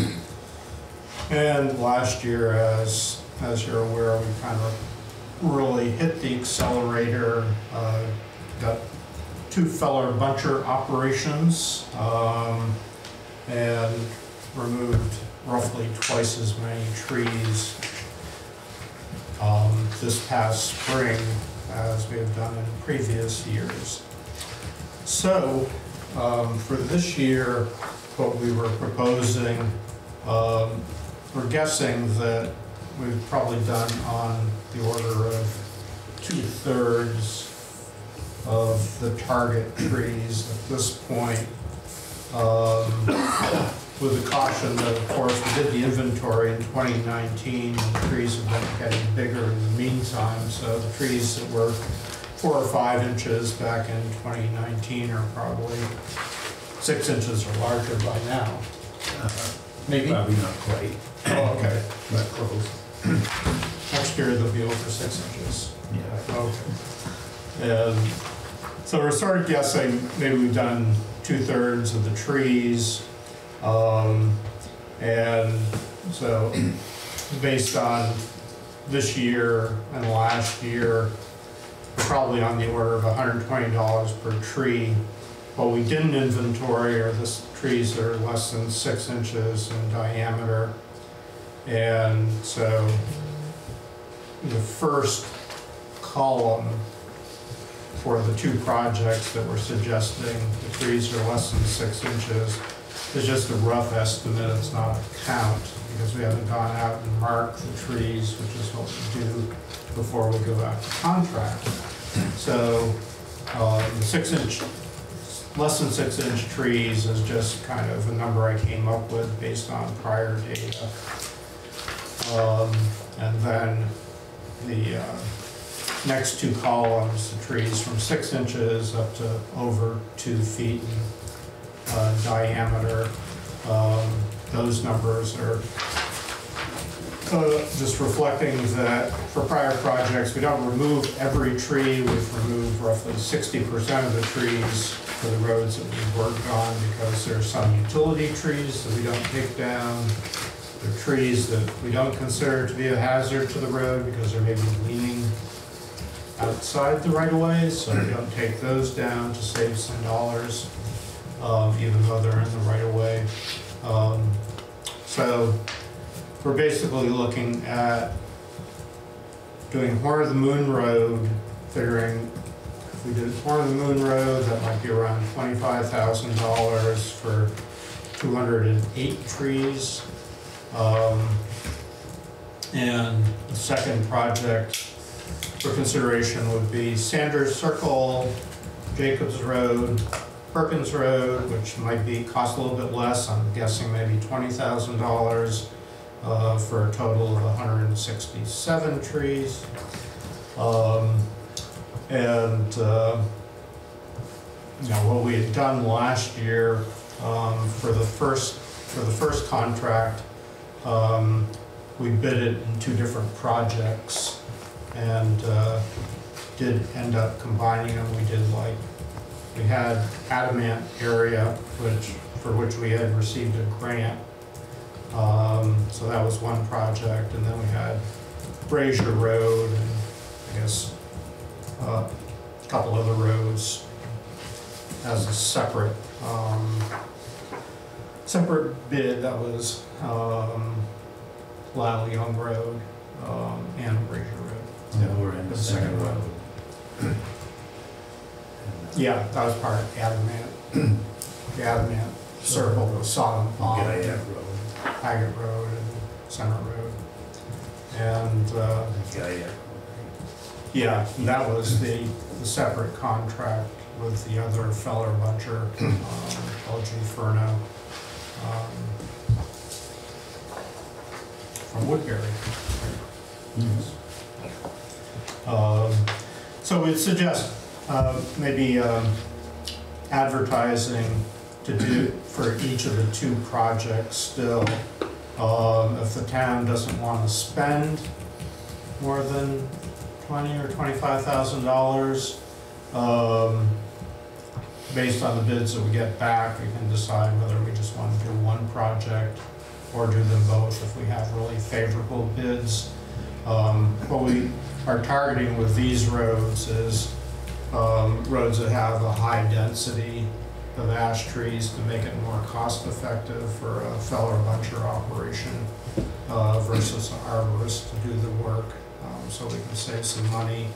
And last year, as, as you're aware, we kind of really hit the accelerator, uh, got two feller buncher operations, um, and removed roughly twice as many trees um, this past spring as we have done in previous years. So, um, for this year, what we were proposing Um, We're guessing that we've probably done on the order of two-thirds of the target trees at this point. With the caution that, of course, we did the inventory in 2019, and the trees have been getting bigger in the meantime, so the trees that were four or five inches back in 2019 are probably six inches or larger by now. Uh-huh. Maybe? Probably not quite, Oh, okay. but close. Next year they'll be over six inches. Yeah. Okay. And so we're sort of guessing, maybe we've done two-thirds of the trees. Um, and so based on this year and last year, probably on the order of hundred and twenty dollars per tree. What we didn't inventory are the trees that are less than six inches in diameter. And so the first column for the two projects that we're suggesting, the trees are less than six inches, is just a rough estimate, it's not a count, because we haven't gone out and marked the trees, which is what we do before we go out to contract. So, uh, the six inch, less than six inch trees is just kind of a number I came up with based on prior data. Um, and then the, uh, next two columns, the trees from six inches up to over two feet in uh, diameter. Um, Those numbers are uh, just reflecting that for prior projects, we don't remove every tree, we've removed roughly sixty percent of the trees for the roads that we've worked on because there are some utility trees that we don't take down. There are trees that we don't consider to be a hazard to the road because they're maybe leaning outside the right of way, so we don't take those down to save some dollars, um, even though they're in the right of way. Um, So we're basically looking at doing Horn of the Moon Road, figuring if we did Horn of the Moon Road, that might be around twenty-five thousand dollars for two hundred and eight trees. Um, And the second project for consideration would be Sanders Circle, Jacobs Road, Perkins Road, which might be, cost a little bit less, I'm guessing maybe twenty thousand dollars, uh, for a total of hundred and sixty-seven trees. Um, and, uh, you know, what we had done last year, um, for the first, for the first contract, um, we bid it in two different projects and uh, did end up combining them. We did like, we had Adamant area, which, for which we had received a grant. Um, So that was one project, and then we had Brazier Road and I guess uh, a couple other roads as a separate, um, separate bid that was um, Lyle Young Road um, and Brazier Road. Now we're in the second road. Yeah, that was part of Adamant, the Adamant Circle, was Sodom Pond, Guyette Road. Haggett Road, and Center Road. And, uh, yeah, and that was the, the separate contract with the other Feller Buncher, um, LG Furno, um, from Woodbury. Um, So we'd suggest uh, maybe um, advertising to do for each of the two projects still. Um, If the town doesn't want to spend more than twenty or twenty-five thousand dollars, um, based on the bids that we get back, we can decide whether we just want to do one project or do them both if we have really favorable bids. Um, What we are targeting with these roads is um, roads that have a high density of ash trees to make it more cost effective for a feller buncher operation uh, versus an arborist to do the work, um, so we can save some money.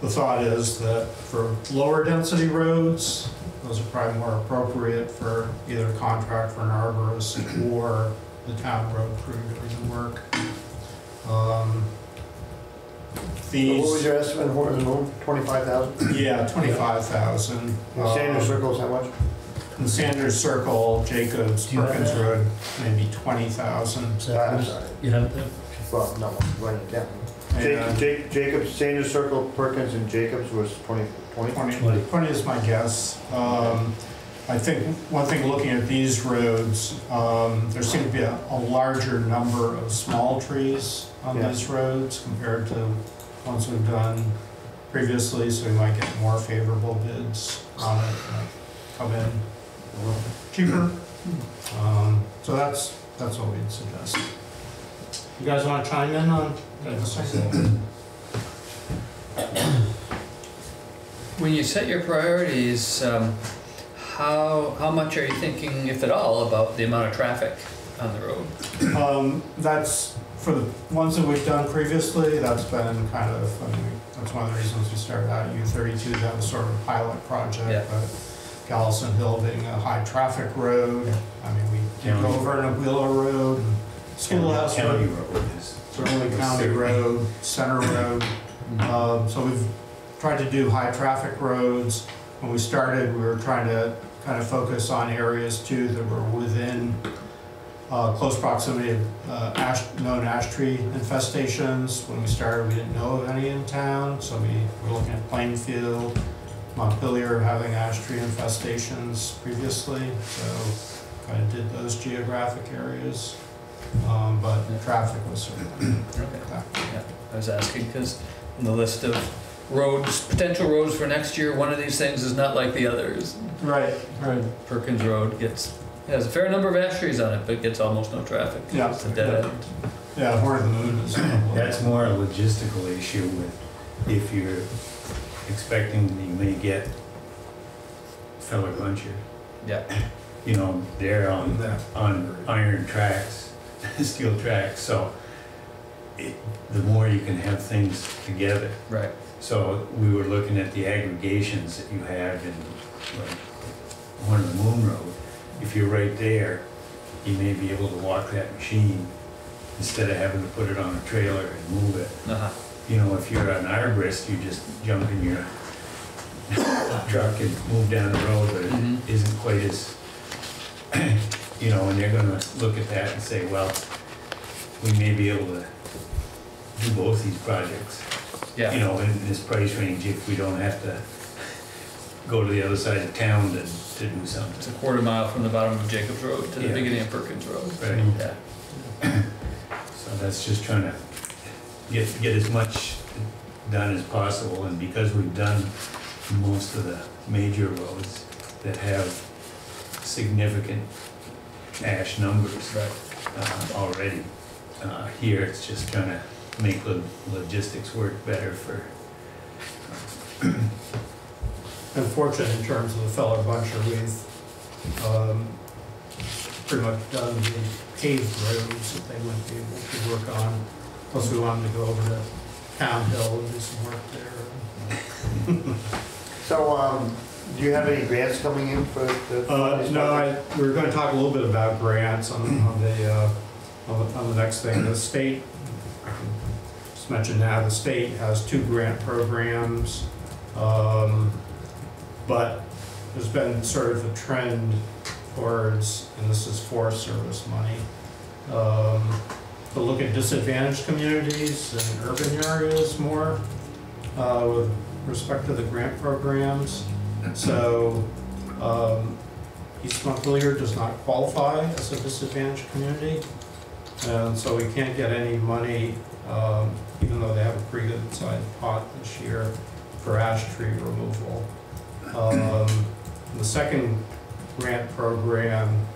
The thought is that for lower density roads, those are probably more appropriate for either contract for an arborist or the town road crew doing the work. Um, So What was These, your estimate for the moon? Twenty-five thousand? yeah, twenty-five thousand. Um, Sanders Circle's how much? In Sanders Circle, Jacobs, Do you have Perkins that? Road, maybe twenty thousand. So, I'm sorry. You have it there? Well, no, I'm writing it down. And- Jake- Jake- Jacobs, Sanders Circle, Perkins and Jacobs was twenty, twenty? 20, Twenty. 20 is my guess. Um, I think, one thing, looking at these roads, um, there seem to be a a larger number of small trees on Yeah. these roads compared to ones we've done previously, so we might get more favorable bids on it, might come in a little cheaper. Um, So that's, that's what we'd suggest. You guys want to chime in on? When you set your priorities, um, how, how much are you thinking, if at all, about the amount of traffic on the road? Um, that's, for the ones that we've done previously, that's been kind of, I mean, that's one of the reasons we started out U thirty-two, that was sort of a pilot Yeah. project, but Gallison Hill being a high-traffic road, I mean, we did go over in a Wheeler Road, and Schoolhouse County Road, road is. Sterling County Road, Center Road, um, so we've tried to do high-traffic roads. When we started, we were trying to kind of focus on areas too that were within uh, close proximity of uh, ash, known ash tree infestations. When we started, we didn't know of any in town, so we were looking at Plainfield, Montpelier having ash tree infestations previously, so kind of did those geographic areas. Um, But the traffic was certainly Okay. Yeah, I was asking because on the list of roads, potential roads for next year, one of these things is not like the others. Right, right. Perkins Road gets, has a fair number of ash trees on it, but gets almost no traffic. Yeah. It's a dead end. Yeah, Horn of the Moon is. That's more a logistical issue with if you're expecting you may get feller buncher. Yeah. You know, they're on, Yeah. on iron tracks, steel tracks, so it, the more you can have things together. Right. So we were looking at the aggregations that you have in, like, Horn of the Moon Road. If you're right there, you may be able to walk that machine instead of having to put it on a trailer and move it. Uh-huh. You know, if you're an arborist, you just jump in your truck and move down the road, but Mhm. it isn't quite as, you know, and they're gonna look at that and say, well, we may be able to do both these projects Yeah. you Yeah. know, in this price range, if we don't have to go to the other side of town to, to do something. It's something. a quarter mile from the bottom of Jacobs Road to the Yeah. beginning of Perkins Road. Right, Yeah. so that's just trying to get, get as much done as possible, and because we've done most of the major roads that have significant ash numbers Right. uh, already, uh, here it's just trying to make the logistics work better for, Unfortunate in terms of the Feller Buncher, we've um, pretty much done the paved roads that they wouldn't be able to work on. Plus, we wanted to go over to Town Hill and do some work there. So, um, do you have any grants coming in for the? Uh, no, I, we were gonna talk a little bit about grants on, on the, uh, on the, on the next thing. The state, I can just mention now, the state has two grant programs. Um, but there's been sort of a trend towards, and this is Forest Service money, um, to look at disadvantaged communities and urban areas more, uh, with respect to the grant programs. So, um, East Montpelier does not qualify as a disadvantaged community. And so we can't get any money, um, even though they have a pretty good sized pot this year for ash tree removal. Um, the second grant program,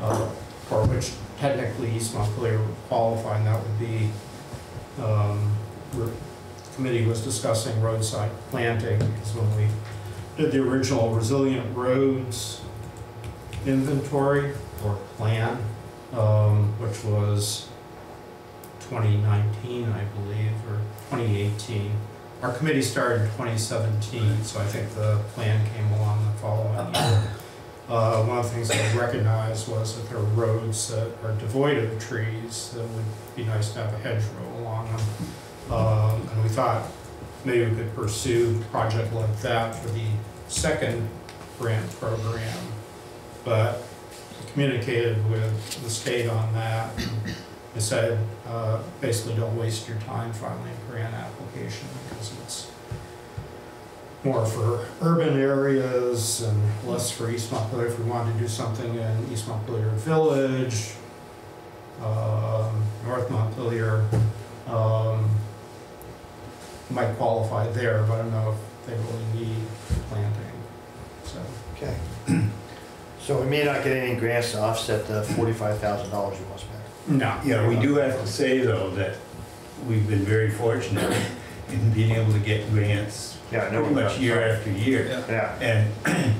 uh, for which technically East Montpelier would qualify, and that would be, um, re- committee was discussing roadside planting, because when we did the original resilient roads inventory or plan, um, which was 2019, I believe, or 2018. Our committee started in 2017, so I think the plan came along the following year. Uh, one of the things I recognized was that there are roads that are devoid of trees that would be nice to have a hedgerow along them. Um, and we thought maybe we could pursue a project like that for the second grant program. But communicated with the state on that. They said, uh, basically don't waste your time filing a grant application because it's more for urban areas and less for East Montpelier. If we wanted to do something in East Montpelier Village, um, North Montpelier, um, might qualify there, but I don't know if they really need planting, so. Okay. So we may not get any grants to offset the forty-five thousand dollars you want to spend. No. Yeah, we do have to say though that we've been very fortunate in being able to get grants Yeah, I know. pretty we much got year after year. Yeah, And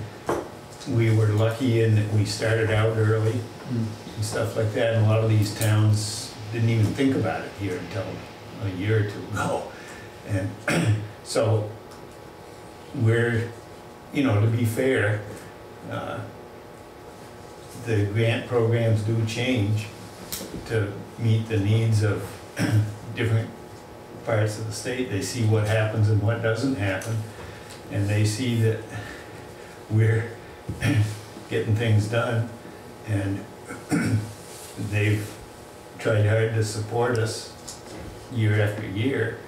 we were lucky in that we started out early Mm. and stuff like that. And a lot of these towns didn't even think about it here until a year or two ago. And so we're, you know, to be fair, uh, the grant programs do change to meet the needs of different parts of the state. They see what happens and what doesn't happen. And they see that we're getting things done. And they've tried hard to support us year after year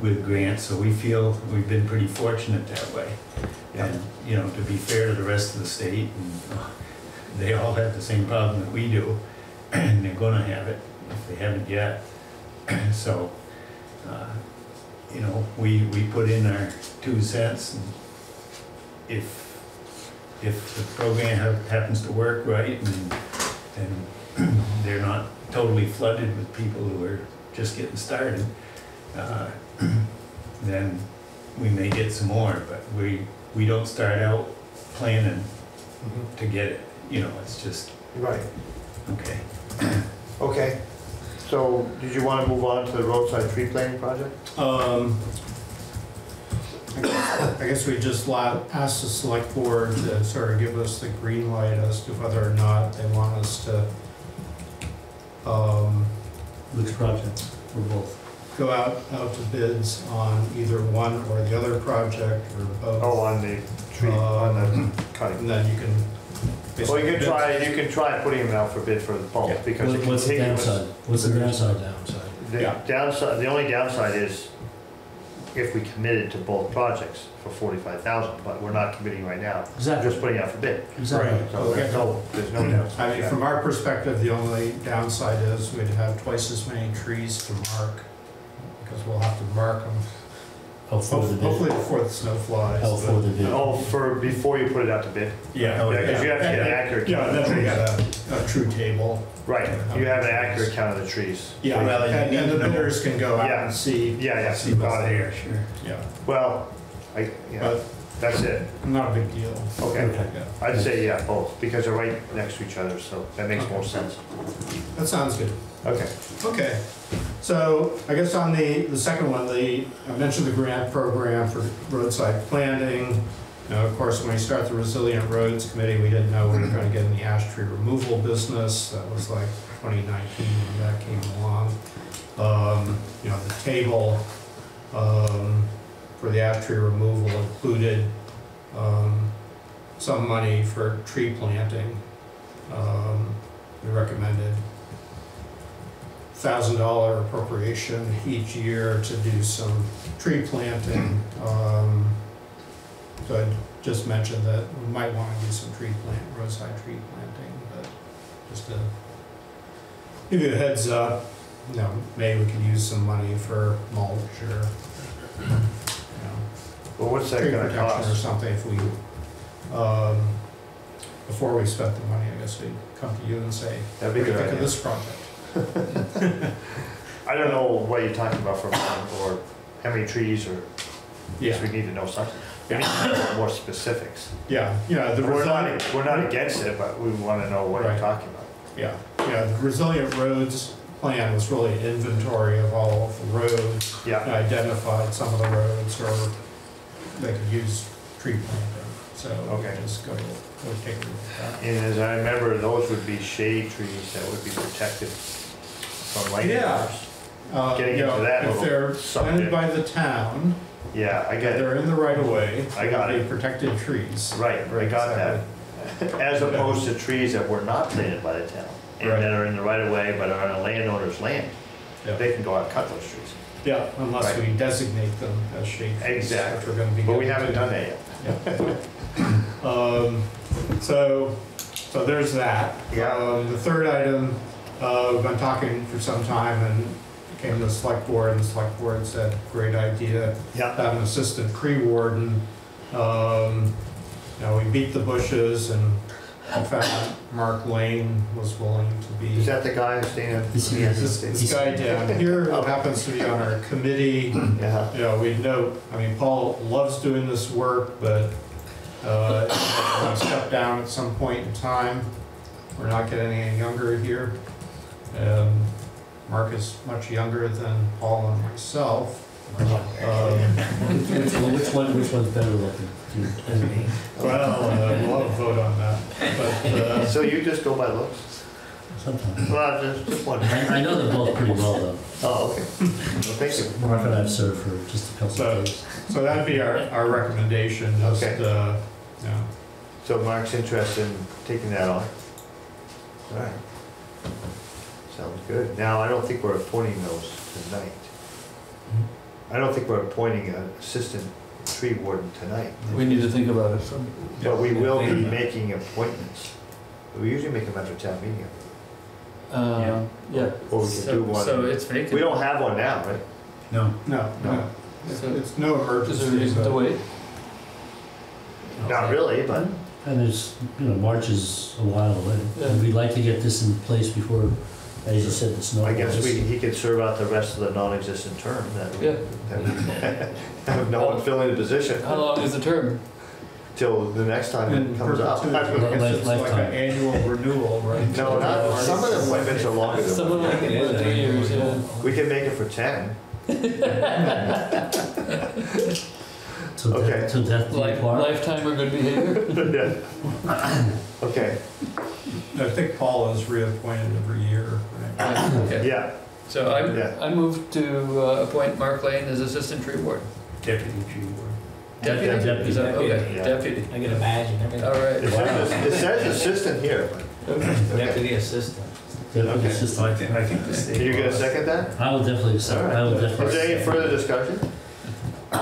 with grants, so we feel we've been pretty fortunate that way. And, you know, to be fair to the rest of the state, and they all have the same problem that we do, and they're gonna have it if they haven't yet. So, uh, you know, we, we put in our two cents, and if, if the program hap- happens to work right, and, and they're not totally flooded with people who are just getting started, uh, then we may get some more, but we, we don't start out planning Mhm. to get it, you know, it's just, right, okay. Okay. So did you want to move on to the roadside tree planting project? Um, I guess- I guess we just la asked the select board to sort of give us the green light as to whether or not they want us to, um, Which project, or both? go out, out to bids on either one or the other project or both. Oh, on the tree, on the cutting. And then you can. Well, you can try, you can try putting them out for bid for the Yeah. bulk, because What- it What's the continues. downside? What's the downside downside? The Yeah. downside, the only downside is if we committed to both projects for forty-five thousand, but we're not committing right now. We're Exactly, just putting out for bid. exactly. So there's no, there's no downside. I mean, from our perspective, the only downside is we'd have twice as many trees to mark, because we'll have to mark them, Oh, for the hopefully bid. before the snow flies. Oh, for but- the bid. Oh, for, before you put it out to bid? Yeah. Oh, yeah, because you have to get an accurate Yeah, count of then the we trees. got a, a true table. Right, you have an accurate count of the trees. Yeah, Well, you and, need and to the know- bidders can go out Yeah. and see, Yeah, yeah, See you what's got it. there, sure. yeah, Well, I, yeah, but that's it. not a big deal. Okay. Yeah, I'd say, yeah, both, because they're right next to each other, so that makes more sense. that sounds good. Okay. Okay, so I guess on the, the second one, the, I mentioned the grant program for roadside planting. Now, of course, when we start the Resilient Roads Committee, we didn't know we were gonna get in the ash tree removal business. That was like 2019 when that came along. Um, You know, the table um, for the ash tree removal included um, some money for tree planting. Um, We recommended thousand dollar appropriation each year to do some tree planting. Um, So I just mentioned that we might want to do some tree plant, roadside tree planting, but just to give you a heads up, you know, maybe we could use some money for mulch or, Well, what's that tree gonna protection or cost? something if we, um, before we spent the money, I guess we'd come to you and say, That'd be do a you good think of idea. this project? I don't know what you're talking about for, or how many trees, or, yes, we need to know something. We need to know more specifics. yeah, yeah, the We're not, we're not against it, but we wanna know what you're Right. talking about. yeah, yeah, the resilient roads plan was really an inventory of all of the roads. Yeah, and Identified some of the roads or they could use tree planting, so. Okay. just go, go take a look at that. And as I remember, those would be shade trees that would be protected from lightning. Yeah. Uh, Getting into know, that If little they're planted subject. by the town, Yeah, I get it. they're in the right of way. I got it. protected trees. Right, I got that. As opposed to trees that were not planted by the town and Right. that are in the right of way but are on a landowner's land. Yeah. They can go out and cut those trees. Yeah, unless Right. we designate them as shade trees. Exactly. Which we're gonna be. But we haven't done that yet. Um, so, so there's that. Yeah. Um, the third item, uh, we've been talking for some time and came to the select board and the select board said, great idea, Yeah. have an assistant tree warden. Um, you know, we beat the bushes and in fact, Mark Lane was willing to be. Is that the guy staying? Is he- This, this guy down here who happens to be on our committee, Yeah, you know, we know, I mean, Paul loves doing this work, but, uh, he's gonna step down at some point in time. We're not getting any younger here. Um, Mark is much younger than Paul and myself. Um, which one, which one's better looking? Do you- I mean, Well, uh, we'll have a vote on that, but, uh, so you just go by looks? Sometimes. Well, just, just wondering. I, I know them both pretty well though. Oh, okay. Well, thank you. Mark and I've served for just a couple So- of days. so that'd be our, our recommendation, just, Okay. uh, you know, So Mark's interested in taking that on? All right. Sounds good. Now, I don't think we're appointing those tonight. I don't think we're appointing an assistant tree warden tonight. We need to think about it. so- But we will be making appointments. We usually make them after town meeting. Uh, yeah. Or we could So- do one. So it's vacant. We don't have one now, right? No, no, No. no. It's- So- It's no Is there a emergency, reason to but wait? Not really, but And there's, you know, March is a while away. Yeah. And we'd like to get this in place before, as you said, the snow. I guess we, he could serve out the rest of the non-existent term that we, Yeah. that we have no one filling the position How long is the term? till the next time it comes up. perpetuity, Life- it's like an lifetime. annual renewal, right? No, not, some of the appointments are longer than Some of that. them are three years, yeah. We can make it for ten. So Okay. that, so that the Life- part. Lifetime or good behavior? Yeah. Okay, I think Paul is reappointed every year, right? Okay. yeah, So I, Yeah. I move to uh, appoint Mark Lane as assistant tree warden. deputy tree warden. Deputy? Deputy. Is that, okay, Yeah. deputy. I can imagine, All everything. right. it says, it says assistant here, but, okay. deputy assistant. Deputy Okay. assistant. I think, I think the state. Are you gonna laws- second that? I will definitely accept, All I will right. definitely. Is there any further discussion?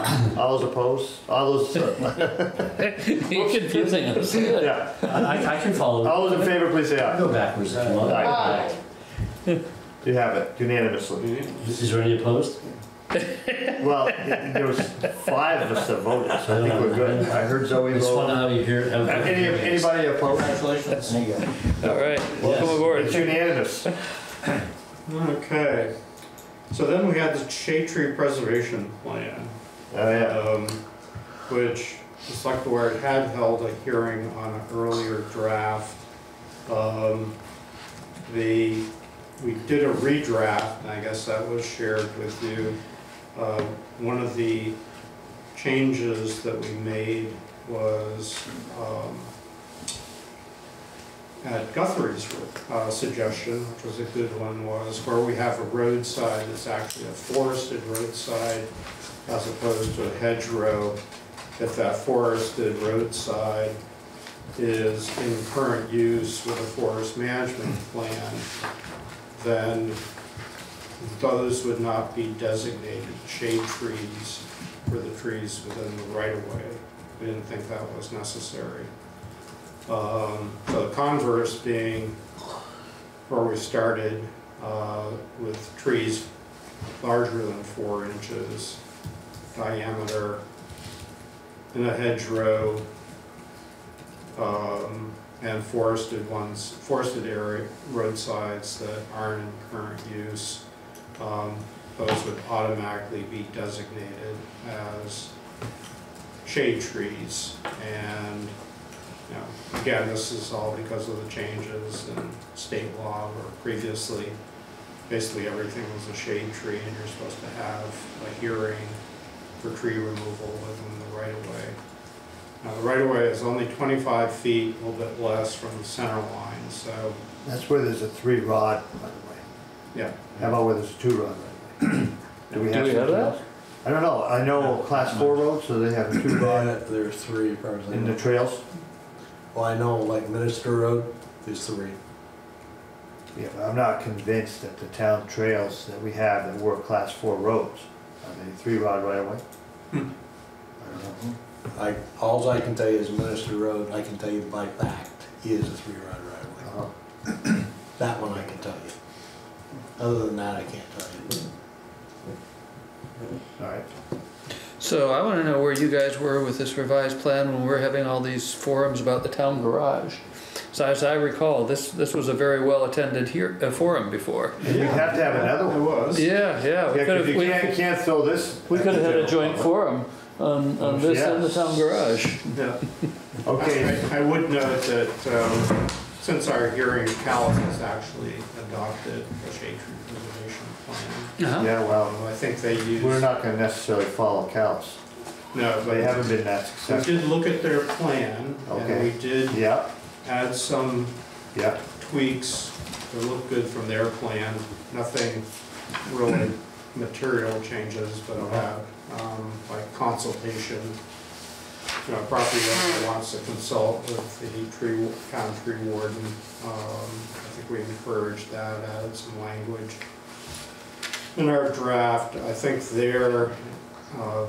All those opposed? All those, You're confusing us. yeah, I, I can follow. all those in favor, please say aye. Go backwards if you want. Aye. You have it unanimously. Is there any opposed? Well, there was five of us that voted, so I think we're good. I heard Zoe It's fun vote. how you hear. how- Any, anybody opposed? Congratulations. There you go. All right, welcome Yes. aboard. It's unanimous. Okay, so then we had the shade tree preservation plan, yeah. Um, which the select board had held a hearing on an earlier draft. Um, The, we did a redraft, and I guess that was shared with you. Uh, One of the changes that we made was, um, at Guthrie's uh, suggestion, which was a good one, was where we have a roadside that's actually a forested roadside as opposed to a hedgerow. If that forested roadside is in current use with a forest management plan, then those would not be designated shade trees for the trees within the right-of-way. We didn't think that was necessary. Um, So the converse being where we started uh, with trees larger than four inches diameter in a hedgerow um, and forested ones, forested area roadsides that aren't in current use. um, Those would automatically be designated as shade trees and you know, again, this is all because of the changes in state law where previously, basically everything was a shade tree and you're supposed to have a hearing for tree removal within the right of way. Now, the right-of-way is only 25 feet, a little bit less from the center line, so, That's where there's a three rod, by the way. yeah. How about where there's a two rod right away? Do we Do have we have something that? else? I don't know, I know class four roads, so they have a two rod There's three, probably. in the trails. Well, I know, like Minister Road, there's three. Yeah, but I'm not convinced that the town trails that we have that were class four roads, are they three rod right away? Hmm. I don't know. I, alls I can tell you is Minister Road, I can tell you by fact, is a three-rod right away. Uh-huh. That one I can tell you. Other than that, I can't tell you. All right, So I wanna know where you guys were with this revised plan when we're having all these forums about the town garage. So as I recall, this, this was a very well-attended here, uh, forum before. and we'd have to have another one. It one. was. Yeah, yeah, we Yeah, 'cause could've, you we, can't, can't throw this. we could've had a joint forum on, on this and the town garage. Yeah. Okay, I I would note that um, since our hearing, Calais has actually adopted a shade tree preservation plan. Uh-huh. yeah, well, Um, I think they use. we're not gonna necessarily follow cows. No, but They haven't been that successful. we successful. did look at their plan and Okay. we did Yeah, add some yeah, tweaks to look good from their plan. Nothing really material changes, but I'll have, um, like consultation. You know, property owner wants to consult with the tree, town tree warden. Um, I think we encouraged that, added some language. In our draft, I think they're, um,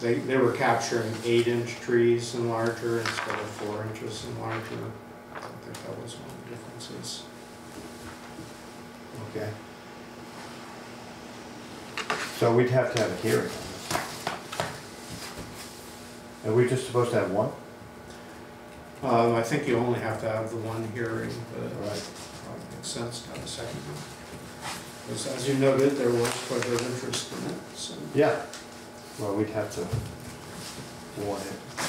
they, they were capturing eight inch trees and larger instead of four inches and larger. That was one of the differences. okay. So we'd have to have a hearing on this. Are we just supposed to have one? Um, I think you only have to have the one hearing, but it Right. probably makes sense to have a second one. Because as you noted, there was quite a bit of interest in it, so. Yeah. Well, we'd have to warn it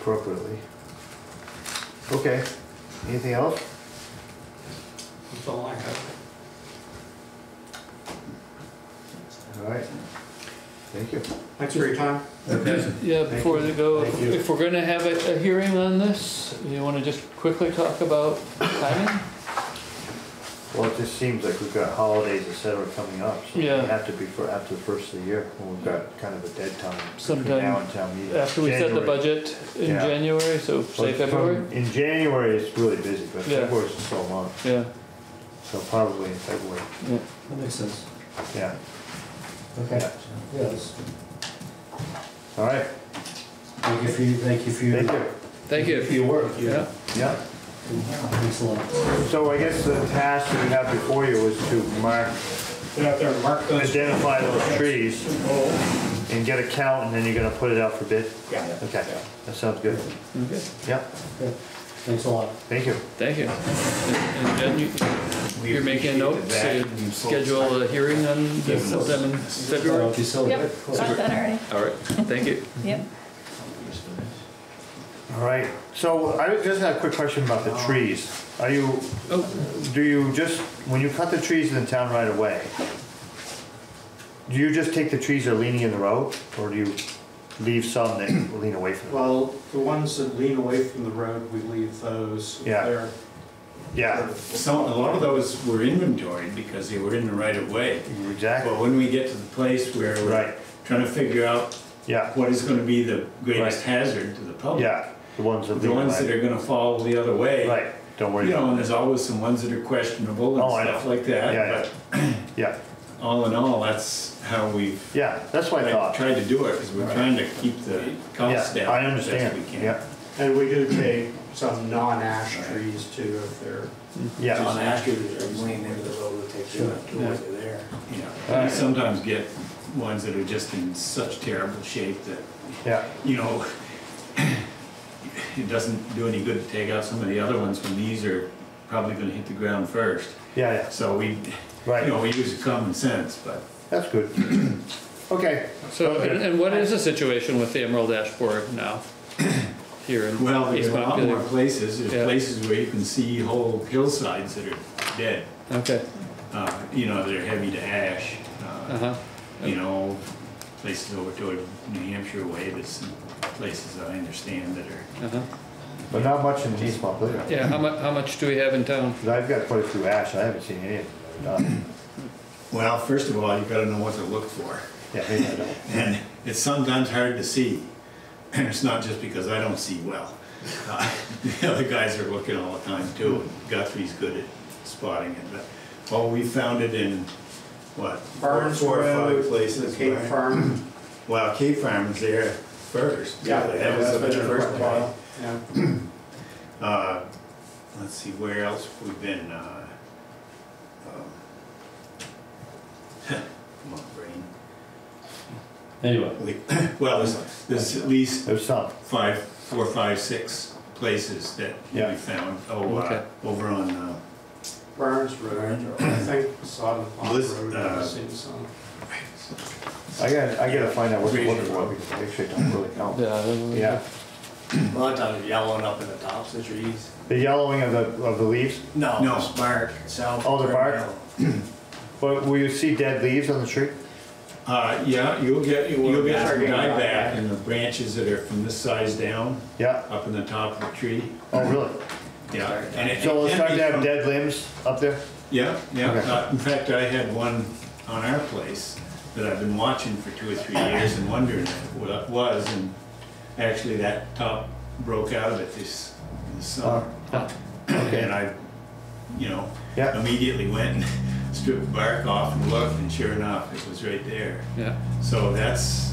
appropriately. Okay, anything else? That's all I have. All right. Thank you. Thanks for your time. Okay. Yeah, before they go, Thank you. if we're gonna have a, a hearing on this, you wanna just quickly talk about timing? Well, it just seems like we've got holidays, et cetera, coming up, so Yeah. we have to be for, after the first of the year, when we've got kind of a dead time between Sometime now and town meeting. After we set the January. budget in Yeah. January, so say Well, February? from- In January, it's really busy, but Yeah. February's a slow month, Yeah, so probably in February, yeah. That makes sense. yeah. Okay. Yes. All right, Thank you for, you- thank you for your. thank you. Thank you. For your work. Yeah, Yeah. Thanks a lot. So I guess the task that we have before you is to mark, Get out there and mark those. identify those trees and get a count, and then you're gonna put it out for bid? Yeah. Okay, that sounds good. okay, Yeah, Thanks a lot. thank you. thank you. And and Jen, you, you're making a note to schedule a hearing on this sometime in February? Thank you so much. Yep, got that already. All right, thank you. Yep. All right, so I just had a quick question about the oh. trees. Are you, Oh, do you just, when you cut the trees in the town right away, do you just take the trees that are leaning in the road, or do you leave some that lean away from it? Well, the ones that lean away from the road, we leave those. Yeah. They're- Yeah, Some, a lot of those were inventoried because they were in the right of way. exactly, But when we get to the place where we're right, trying to figure out yeah, what is gonna be the greatest hazard to the public. yeah, the ones that The lean ones that are gonna fall the other way. Right, don't worry You know, about and it. there's always some ones that are questionable Oh, I and stuff know. like that. Yeah, But Yeah, all in all, that's how we've yeah, that's what I tried thought. tried to do it, because we're trying to keep the costs Yeah, down. I as best understand, we can. yeah, And we do take some non-ash trees too, if they're yeah, On Ashley, there's lean into the road that takes you up to where you're there. Yeah, Alright. you sometimes get ones that are just in such terrible shape that, yeah, you know, it doesn't do any good to take out some of the other ones when these are probably gonna hit the ground first. yeah, yeah, So we, you right, know, we use common sense, but that's good. Okay, so, and and what is the situation with the Emerald Ash Borer now? Here in Well, there's East a lot more Montpelier? places, there's Yeah. places where you can see whole hillsides that are dead, Okay, uh, you know, that are heavy to ash. uh, uh-huh, You know, places over toward New Hampshire way, there's some places I understand that are, Uh-huh. But not much in East Montpelier. Yeah, how mu, how much do we have in town? I've got quite a few ash, I haven't seen any of them done. well, first of all, you gotta know what to look for. Yeah, maybe I don't. And it's sometimes hard to see, and it's not just because I don't see well. Uh, The other guys are looking all the time too, Guthrie's good at spotting it, but, well, we found it in, what? four- Barnes Four or Road, five places. Cape right? Farm. Well, Cape Farm was there first. Yeah, That was the that's been there first for a Yeah. Uh, let's see, where else we've been, uh, um, come on, brain. Anyway, We- Well, there's, there's at least There's some. five, four, five, six places that we found. Oh, Okay. uh, over on, uh, Barnes Road, I think Sodom Pond Liz- Road, uh, I've seen some. I gotta, I gotta find out what to look for, because I actually don't really know. Yeah, Yeah, A lot of times yellowing up in the tops of trees. the yellowing of the, of the leaves, No, No. it's bark itself. Oh, the bark? but will you see dead leaves on the tree? uh, yeah, you'll get, You will you'll get get- some dieback in the branches that are from this size down, Yeah, up in the top of the tree. oh, really? Yeah. and it- So it it's can starting be to have from- dead limbs up there? Yeah, yeah. Okay. Uh, In fact, I had one on our place that I've been watching for two or three years and wondering what it was, and actually that top broke out of it this, this summer. Uh, And I, you know, yeah, immediately went and stripped bark off and looked, and sure enough, it was right there. Yeah, So that's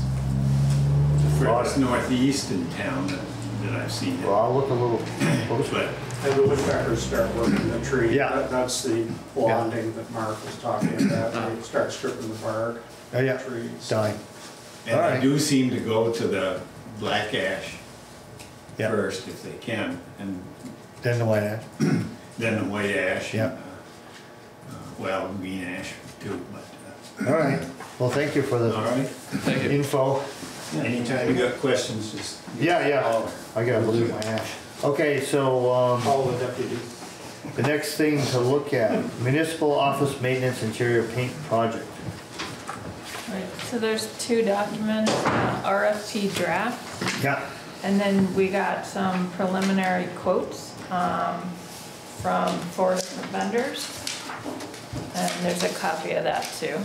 the furthest northeast in town that, that I've seen well. I'll look a little closer. But, And the woodpeckers start working the tree. Yeah. That- That's the blonding that Mark was talking about, they start stripping the bark, Oh, yeah, trees. dying, and they do seem to go to the black ash Yeah. first if they can, and then the white ash. then the white ash. Yeah. and, uh, uh, Well, green ash too, but, All right, well, thank you for uh, the all right. thank you. info. Anytime you got questions, just. Yeah, yeah, I gotta look at my ash. Okay, so, um, All the deputies. the next thing to look at, municipal office maintenance interior paint project. Right, so there's two documents, uh, RFP draft, Yeah, and then we got some preliminary quotes, um, from four different vendors. And there's a copy of that too.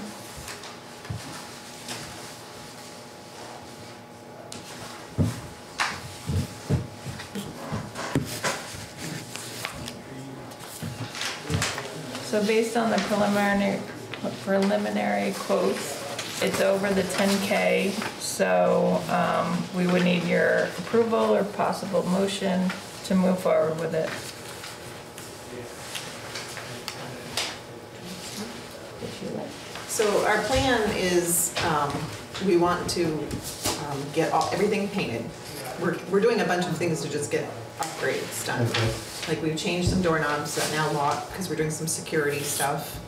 So based on the preliminary, preliminary quotes, it's over the ten K, so, um, we would need your approval or possible motion to move forward with it. If you like. So our plan is, um, we want to, um, get all, everything painted. We're, we're doing a bunch of things to just get upgrades done. Like we've changed some doorknobs that now lock, because we're doing some security stuff,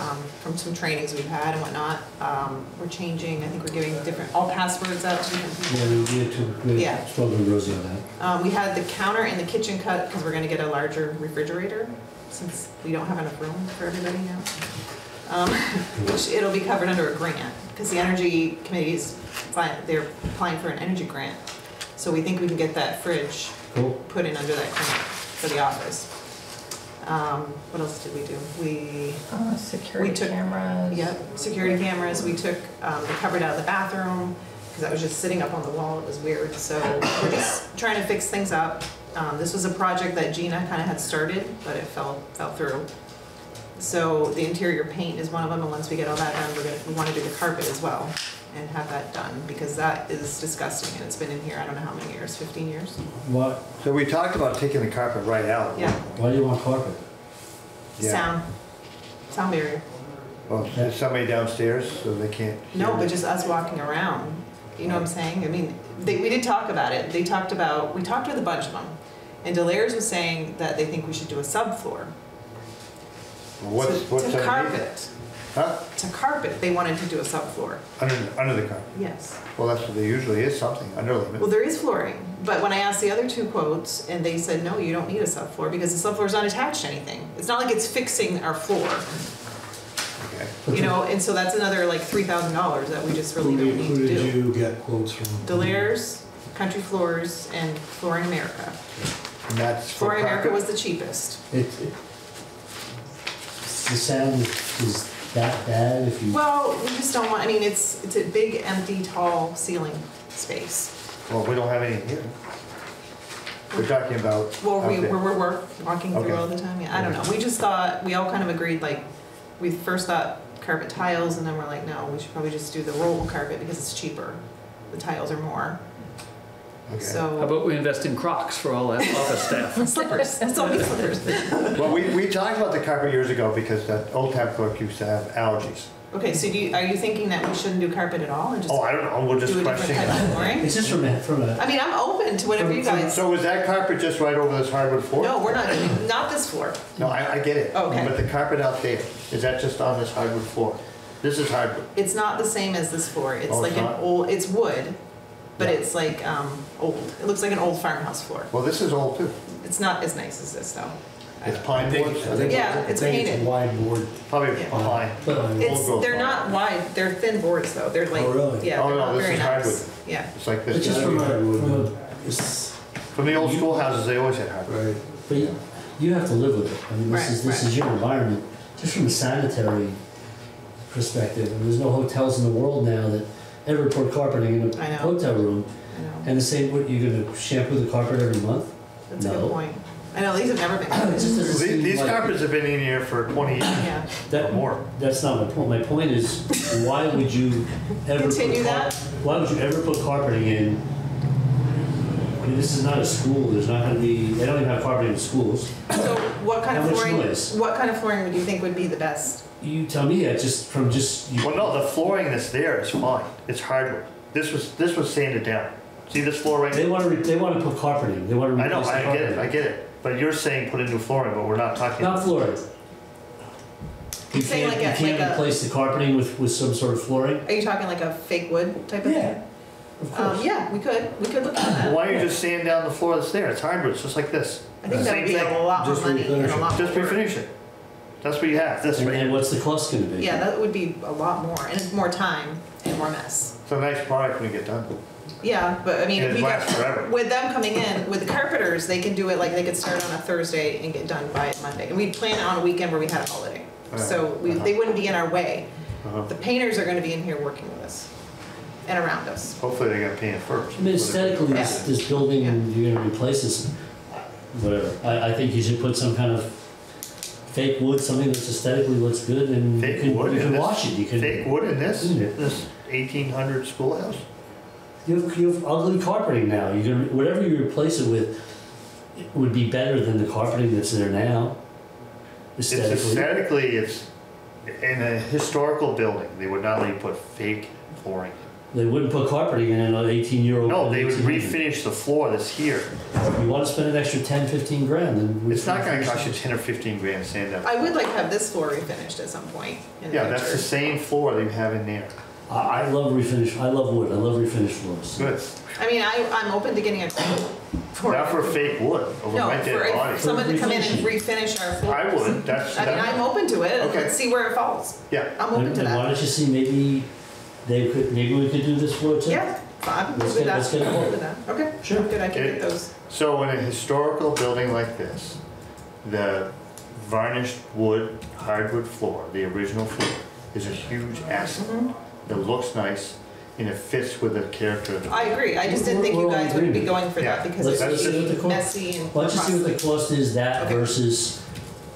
um, from some trainings we've had and whatnot. Um, we're changing, I think we're giving different, all passwords out to different people. yeah, we need to, we Yeah. spoke with Rosie on that. Um, we had the counter and the kitchen cut, because we're gonna get a larger refrigerator, since we don't have enough room for everybody now. Um, which it'll be covered under a grant, because the energy committee is, fine, they're applying for an energy grant. So we think we can get that fridge Cool. put in under that grant for the office. Um, what else did we do? We, Uh, security took- cameras. Yep, security cameras, we took, um, the cupboard out of the bathroom, because that was just sitting up on the wall, it was weird, so we're just trying to fix things up. Um, this was a project that Gina kinda had started, but it fell, fell through. So the interior paint is one of them, and once we get all that done, we're gonna, we wanna do the carpet as well, and have that done, because that is disgusting, and it's been in here, I don't know how many years, fifteen years? Why, so we talked about taking the carpet right out. Yeah, why do you want carpet? Yeah. sound, sound barrier. Well, is somebody downstairs, so they can't hear? No, but just us walking around, you know what I'm saying? I mean, they, we did talk about it, they talked about, we talked with a bunch of them. And Delairs was saying that they think we should do a subfloor. Well, What's, To- what's To underneath? carpet, Huh? to carpet, they wanted to do a subfloor, Under, under the carpet? yes. Well, that's what there usually is, something, underlayment. Well, there is flooring, but when I asked the other two quotes, and they said, no, you don't need a subfloor, because the subfloor is not attached to anything. It's not like it's fixing our floor. Okay. You know, and so that's another like three thousand dollars that we just really Who don't did, need who to did do. you get quotes from? Delaires, Country Floors, and Flooring America. And that's for Flooring America carpet? was the cheapest. It, it, the sound is that bad if you. Well, we just don't want, I mean, it's, it's a big, empty, tall ceiling space. Well, we don't have any here. We're talking about. Well, we, out there. we're, we're work, walking through Okay. all the time, yeah, I don't know, we just thought, we all kind of agreed, like, we first thought carpet tiles, and then we're like, no, we should probably just do the roll carpet because it's cheaper. The tiles are more, Okay. How about we invest in Crocs for all that office staff? Slippers, that's all slippers. Well, we, we talked about the carpet years ago because that old town clerk used to have allergies. Okay, so do you, are you thinking that we shouldn't do carpet at all and just Oh, I don't know, we'll just do a different question. type of flooring? It's just from a, from a, I mean, I'm open to whatever you guys, So was that carpet just right over this hardwood floor? no, we're not, not this floor. No, I, I get it. Okay. But the carpet out there, is that just on this hardwood floor? This is hardwood. It's not the same as this floor. It's Oh, like it's an not? old, it's wood, but Yeah. it's like, um, old. It looks like an old farmhouse floor. Well, this is old too. It's not as nice as this though. It's pine think, board, I think. Yeah, I it's think painted. wide board. probably Yeah. pine. but, It's, Old growth they're pine. not wide, they're thin boards though. They're like, Oh, really? yeah, Oh, they're no, not this very is nice. hardwood. Yeah, It's like but this. just from a, from a, it's, From the old schoolhouses, they always had hardwood. Right. but you, you have to live with it. I mean, this is, this right. is your environment. Just from a sanitary perspective, and there's no hotels in the world now that ever put carpeting in I a know. hotel room. I know. And the same, what, you're gonna shampoo the carpet every month? That's a No. good point. I know, these have never been. It just doesn't These seem these like- carpets have been in here for 20 years Yeah. or That, more. that's not my point. My point is, why would you ever Continue put car- that? Why would you ever put carpeting in? I mean, this is not a school. There's not gonna be. They don't even have carpeting in schools. So what kind of How much flooring, noise? what kind of flooring would you think would be the best? You tell me. I just from just. You, Well, no, the flooring that's there is fine. It's hardwood. This was, this was sanded down. See this floor right They want to. Re- they want to put carpeting. They want to I know, replace the I get carpeting. it, I get it. But you're saying put in new flooring, but we're not talking. Not flooring. You Saying can't. like a- you can't like a- replace the carpeting with with some sort of flooring. Are you talking like a fake wood type of thing? Yeah. Of course. Um, yeah, we could, we could look at Well, that. Why don't you just sand down the floor that's there? It's hardwood, it's just like this. I think that Same would be thing. a lot more Just money and refinish a it. lot Just more. refinish it. That's what you have, this And, right and here. what's the cost going to be? Yeah, that would be a lot more, and it's more time and more mess. It's a nice product when you get done. Yeah, but I mean, And if it we lasts got, forever. with them coming in, with the carpenters, they can do it like, they could start on a Thursday and get done by Monday. And we plan on a weekend where we had a holiday, so we, they wouldn't be in our way. Uh-huh. The painters are gonna be in here working with us and around us. Hopefully they got gonna paint first. I mean, aesthetically, this, this building, and you're gonna replace this, whatever. I, I think you should put some kind of fake wood, something that's aesthetically looks good, and you can, wood you in can this- wash it. You can. Fake wood in this, Yeah. this eighteen hundred schoolhouse? You have, you have ugly carpeting now. You're gonna whatever you replace it with, it would be better than the carpeting that's there now. It's Aesthetically. aesthetically, it's, in a historical building, they would not let you put fake flooring. They wouldn't put carpeting in an 18 year old. No, they would refinish the floor that's here. You want to spend an extra 10, 15 grand, then. It's not gonna cost you ten or fifteen grand to sand down. I would like to have this floor refinished at some point in the Yeah, that's the future. same floor that you have in there. I, I love refinish. I love wood. I love refinished floors. Good. I mean, I, I'm open to getting a quote for. Not for fake wood over No, my for dead body. if someone to come in and refinish our floors. I would, that's, I mean, I'm open to it, Okay. let's see where it falls. yeah. I'm open And, to and why that. don't you see maybe they could maybe we could do this floor too? Yeah, I'm good Let's with get- that. let's get a I'm good with that. Okay, Sure. good, I can get those. So in a historical building like this, the varnished wood, hardwood floor, the original floor, is a huge asset. Mm-hmm. It looks nice and it fits with the character of the. I agree, I just didn't We're- think you we're all guys would be agreement. going for that Yeah. because Let's it see what would the be quote- messy and Why don't you see what the cost is that Okay. versus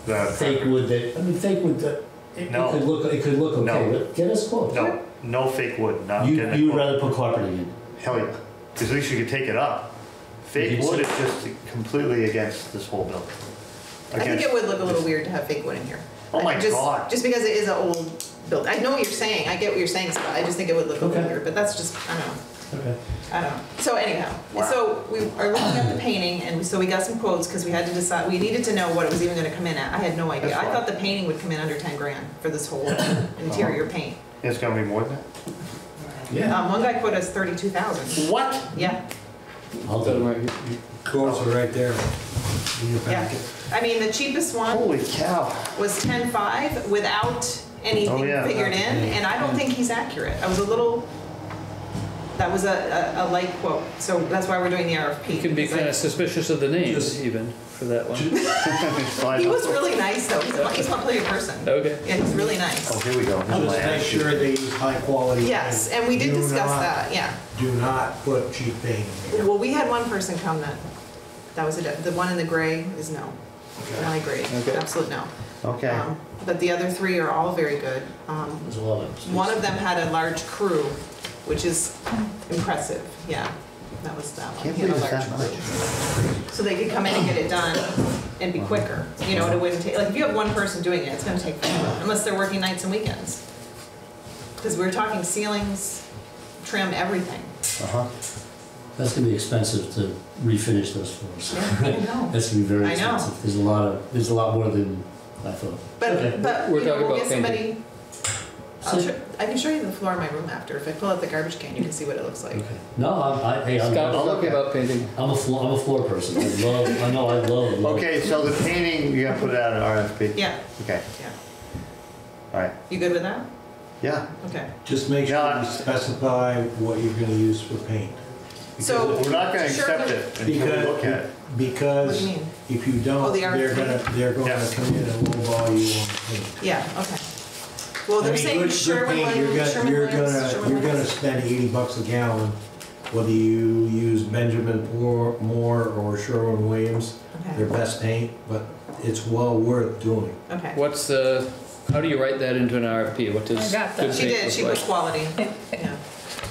the- fake wood that I mean fake wood that it, it No. could look it could look okay, No. but get us quotes. No, no fake wood, not You getting a you would quote. rather put carpeting in. Hell yeah, because at least you could take it up. Fake You wood is just completely against this whole building. I think Against- it would look a little weird to have fake wood in here. Oh my Just- God. Just because it is an old building, I know what you're saying, I get what you're saying, Scott, I just think it would look a little Okay. weird, but that's just, I don't know. Okay. I don't know. So anyhow, Wow. so we are looking at the painting and so we got some quotes because we had to decide, we needed to know what it was even gonna come in at. I had no idea. That's I fine. thought the painting would come in under ten grand for this whole interior uh-huh. paint. It's gonna be more than that? Yeah. Um, one guy quoted us thirty-two thousand. What? Yeah, I'll do it. Quotes are right there in your yeah. packet. I mean, the cheapest one Holy cow. was ten-five without anything Oh, yeah. figured in, and I don't think he's accurate. I was a little, that was a, a, a light quote, so that's why we're doing the RFP. You can be because I- kind of suspicious of the names Just- even for that one. He was really nice though, he's a, he's a lovely person. Okay. Yeah, he's really nice. Oh, here we go. Here's my Just make attitude. sure they use high quality. Yes, paint. and we did Do discuss not- that, yeah. Do not put cheap paint in there. Well, we had one person come that, that was a, the one in the gray is no. The one in gray, Okay. absolute no. Okay, Um, But the other three are all very good. Um, There's a lot of. One of them had a large crew, which is impressive, yeah. That was that one. can't He had a believe it's large that crew. much. So they could come in and get it done and be quicker, you know, it wouldn't take, like, if you have one person doing it, it's gonna take forever, unless they're working nights and weekends. Because we're talking ceilings, trim, everything. Uh-huh. That's gonna be expensive to refinish those floors. Yeah, I know. That's gonna be very I know. expensive. There's a lot of, there's a lot more than I thought. Okay. But, but, We're you know, talking we'll about get somebody, I'll show, I can show you the floor in my room after, if I pull out the garbage can, you can see what it looks like. Okay. No, I'm, I, hey, I'm, Scott was I'll look about painting. I'm a floor, I'm a floor person. I love, I know, I love, love. Okay, so the painting, you're gonna put it out an RFP? Yeah, Okay, yeah. all right, You good with that? yeah. Okay. Just make sure Yeah. you specify what you're gonna use for paint. So. We're not gonna Sure, accept but- it until we look at it. What do Because you mean? if you don't, Oh, the they're RFP? gonna, they're gonna Yes. come in and lowball you on paint. Yeah, okay. Well, I they're mean, saying good- good Sherwin paint, you're Williams, gonna- Sherwin You're Williams, gonna, Sherwin you're gonna Williams. spend eighty bucks a gallon, whether you use Benjamin or Moore or Sherwin-Williams, their Okay, best paint, but it's well worth doing. okay. What's the, how do you write that into an RFP? What does I got good that. She paint did, look she put like? quality, yeah.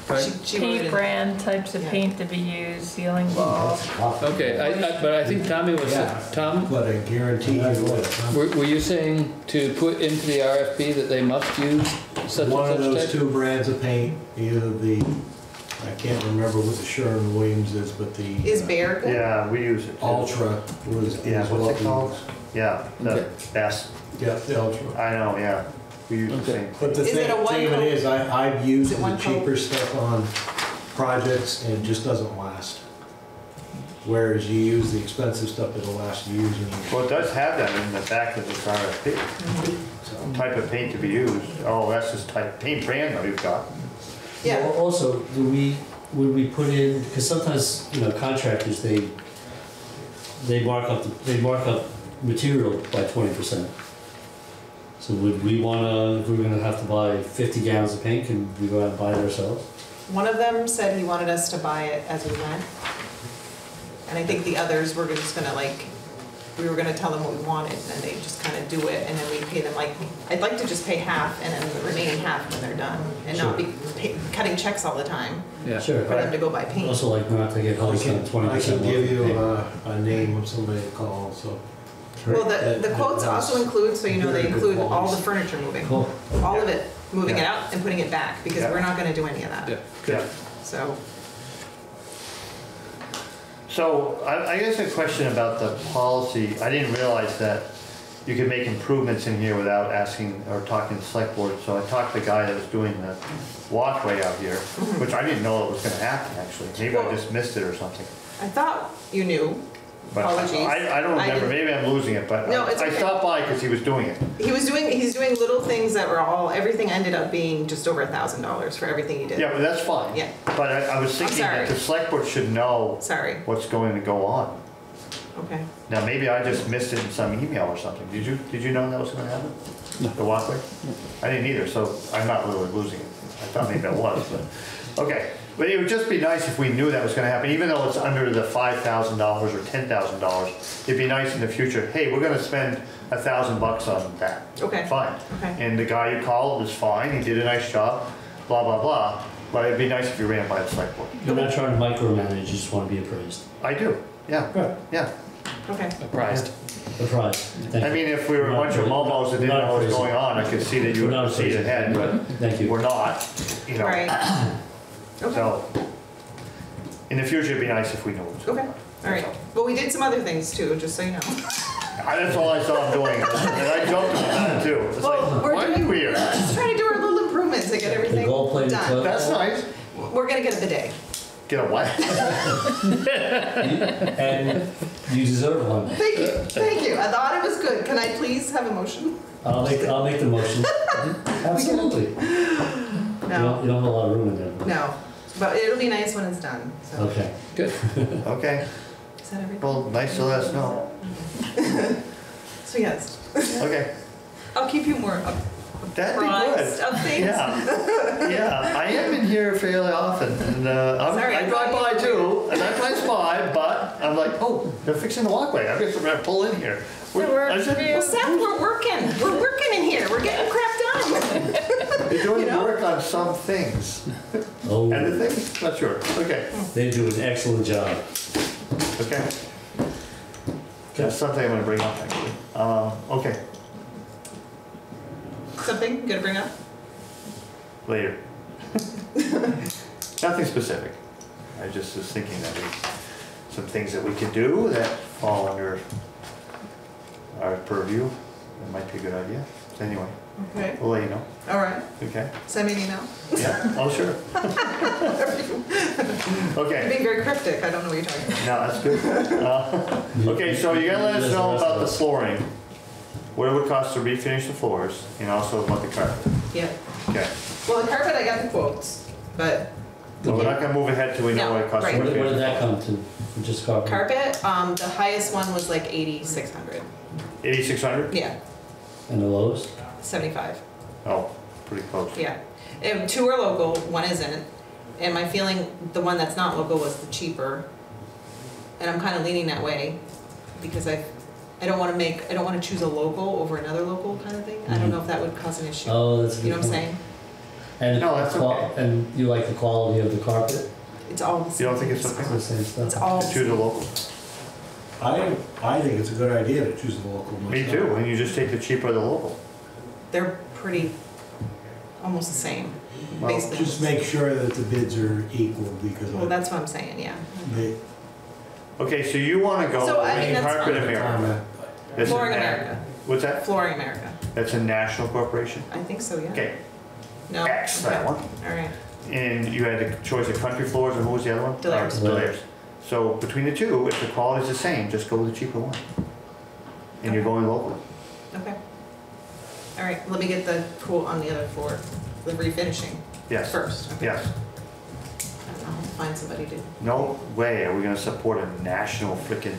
Right. She- she Paint brand, types of paint to be used, ceiling walls. Okay, I, I, but I think Tommy was, Yeah. Tom, But I guarantee you, what, were, were you saying to put into the RFP that they must use such and one of such those type? two brands of paint, either the, I can't remember what the Sherwin-Williams is, but the. Is uh, Behr good? Yeah, we use it. too. Ultra was. Yeah, is what's what it we called? use. Yeah, the Okay. best, Yeah, the Ultra. I know, yeah. We use the same. But the Is thing, it a one thing of coat? it is, I, I've used Is it the one coat? cheaper stuff on projects and it just doesn't last. Whereas you use the expensive stuff, it'll last years and years. Well, it does have that in the back of this RFP, Mm-hmm. type of paint to be used. Oh, that's just type, paint brand that we've got. Yeah, Well, Also, do we, would we put in, because sometimes, you know, contractors, they, they mark up, the- they mark up material by twenty percent. So would we wanna, if we're gonna have to buy fifty gallons of paint, can we go out and buy it ourselves? one of them said he wanted us to buy it as we went. And I think the others were just gonna like, we were gonna tell them what we wanted and they just kinda do it and then we pay them like, I'd like to just pay half and then the remaining half when they're done. And not be pay- cutting checks all the time Yeah. Sure. for them to go buy paint. Also like not to get I hosed can, on twenty I percent. can give you a, a name of somebody to call, so. Well, the, the that quotes also include, so you know, they include all the furniture moving. Cool. All of it, moving it out and putting it back, because Yeah. we're not gonna do any of that. Yeah. Yeah. So, So I, I guess a question about the policy, I didn't realize that you could make improvements in here without asking or talking to the select board. So I talked to the guy that was doing the walkway out here, Mm-hmm. which I didn't know it was gonna happen, actually. Maybe I just missed it or something. I thought you knew, But Apologies. I, I don't I remember, didn't- maybe I'm losing it, but uh, No, it's I okay. stopped by because he was doing it. he was doing, he's doing little things that were all, everything ended up being just over a thousand dollars for everything he did. Yeah, but that's fine. Yeah. But I, I was thinking that the select board should know Sorry, what's going to go on. okay. Now, maybe I just missed it in some email or something. Did you, did you know that was gonna happen? The walkway? I didn't either, so I'm not really losing it. I thought maybe I was, but, okay. But it would just be nice if we knew that was gonna happen, even though it's under the five thousand dollars or ten thousand dollars. It'd be nice in the future, hey, we're gonna spend a thousand bucks on that. Okay. Fine. Okay. And the guy you called was fine, he did a nice job, blah, blah, blah. But it'd be nice if you ran by the select board. You're not trying to micromanage, you just wanna be appraised. I do, yeah, Right. yeah. Okay, Apprised. Apprised. Thank I you. mean, if we were a bunch of momos that didn't know what was going on, I could see that you We're would not proceed appraised. ahead, but Thank you. we're not, you know. right. Okay, So, in the future, it'd be nice if we knew. what going okay, on. all right. Well, we did some other things too, just so you know. I- That's all I saw him doing, and I jumped him that too. It's Well, like, we're why are doing- you here? Just trying to do our little improvements to get everything gold-plated done. toilet. That's nice. We're gonna get a bidet. Get a what? And you deserve one. Thank you, thank you. I thought it was good. Can I please have a motion? I'll make, I'll make the motion. Absolutely. You don't, No, you don't have a lot of room in there. no, but it'll be nice when it's done, so. Okay. Good. Okay, Is that everything? well, nice to let us know. So yes, Okay, I'll keep you more up- that'd be apprised good. of things. Yeah, yeah, I am in here fairly often, and, uh, I'm- Sorry, I I drive thought by you- too, and I pass by, but I'm like, oh, they're fixing the walkway, I guess I'm gonna pull in here. So we're- I said, Well, Seth, we're working, we're working in here, we're getting crap done. They're doing you know? work on some things, Oh, and the things, not sure, okay, they do an excellent job. okay. That's something I'm gonna bring up, actually. Um, okay, Something you gonna bring up? later. Nothing specific. I just was thinking that we, some things that we could do that fall under our purview, that might be a good idea. So Anyway, Okay, we'll let you know, all right, okay? send me an email. Yeah, oh, sure. You're Okay, being very cryptic, I don't know what you're talking about. no, that's good. Uh, Okay, so you're gonna let us know about the flooring, what it would cost to refinish the floors, and also about the carpet. Yeah, Okay, well, the carpet, I got the quotes, but but we're not gonna move ahead till we know what it costs. to No, What right. did, what refinish did that come to? Just carpet? carpet, um, the highest one was like eighty-six hundred. Eighty-six hundred? Yeah, And the lowest? seventy-five. Oh, pretty close. yeah. And two are local, one isn't, and my feeling, the one that's not local was the cheaper. And I'm kinda leaning that way, because I, I don't wanna make, I don't wanna choose a local over another local kind of thing. I don't mm-hmm. know if that would cause an issue, Oh, that's a you good know what I'm point. saying? And No, that's qual- okay. And you like the quality of the carpet? It's all the You same. don't think it's It's okay? the same It's stuff? all, To choose a local? I, I think it's a good idea to choose the local. Me myself. too, and you just take the cheaper of the local. they're pretty, almost the same, Well, basically. Just make sure that the bids are equal because Well, I- that's what I'm saying, yeah. they. Okay, so you wanna go So, I mean, with that's Carpet fine. America. That's a Flooring na- America, What's that? Flooring America, That's a national corporation? I think so, yeah. Okay, No? X that Okay. one. All right, And you had the choice of country floors, and who was the other one? Delaire's. Delaire's. So between the two, if the quality's the same, just go with the cheaper one. And you're going locally. okay. All right, let me get the quote on the other floor, the refinishing Yes, first. okay? yes. And I'll find somebody to, No way are we gonna support a national frickin'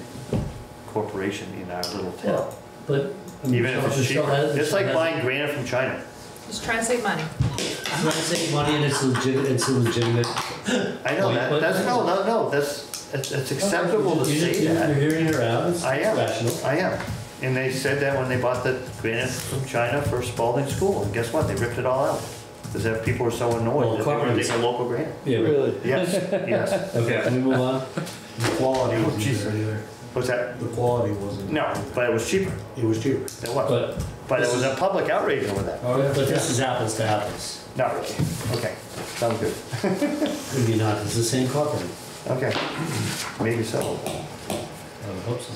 corporation in our little town. Well, but. I mean, Even if it's Michelle cheaper. has- It's like Michelle has- buying granite from China. just trying to save money. It's not saving money and it's legit, it's a legitimate. I know Wait, that, what- that's, no, no, no, that's, it's it's acceptable to You're- say you're- that. You're hearing her out, it's I am. rational. I am. And they said that when they bought the granite from China for Spaulding School, and guess what? They ripped it all out. Because that people were so Well, annoyed that they were gonna a local granite. Yeah. Really? Yes, yes. Okay, can we move on? The quality Oh, wasn't Jesus. there either. What's that? The quality wasn't. No, but it was cheaper. It was cheaper. It was. But, But it was a public outrage over that. Oh, but this is apples to apples. Not really. Okay, sounds good. Maybe not, it's the same carpet. Okay, maybe so. I would hope so.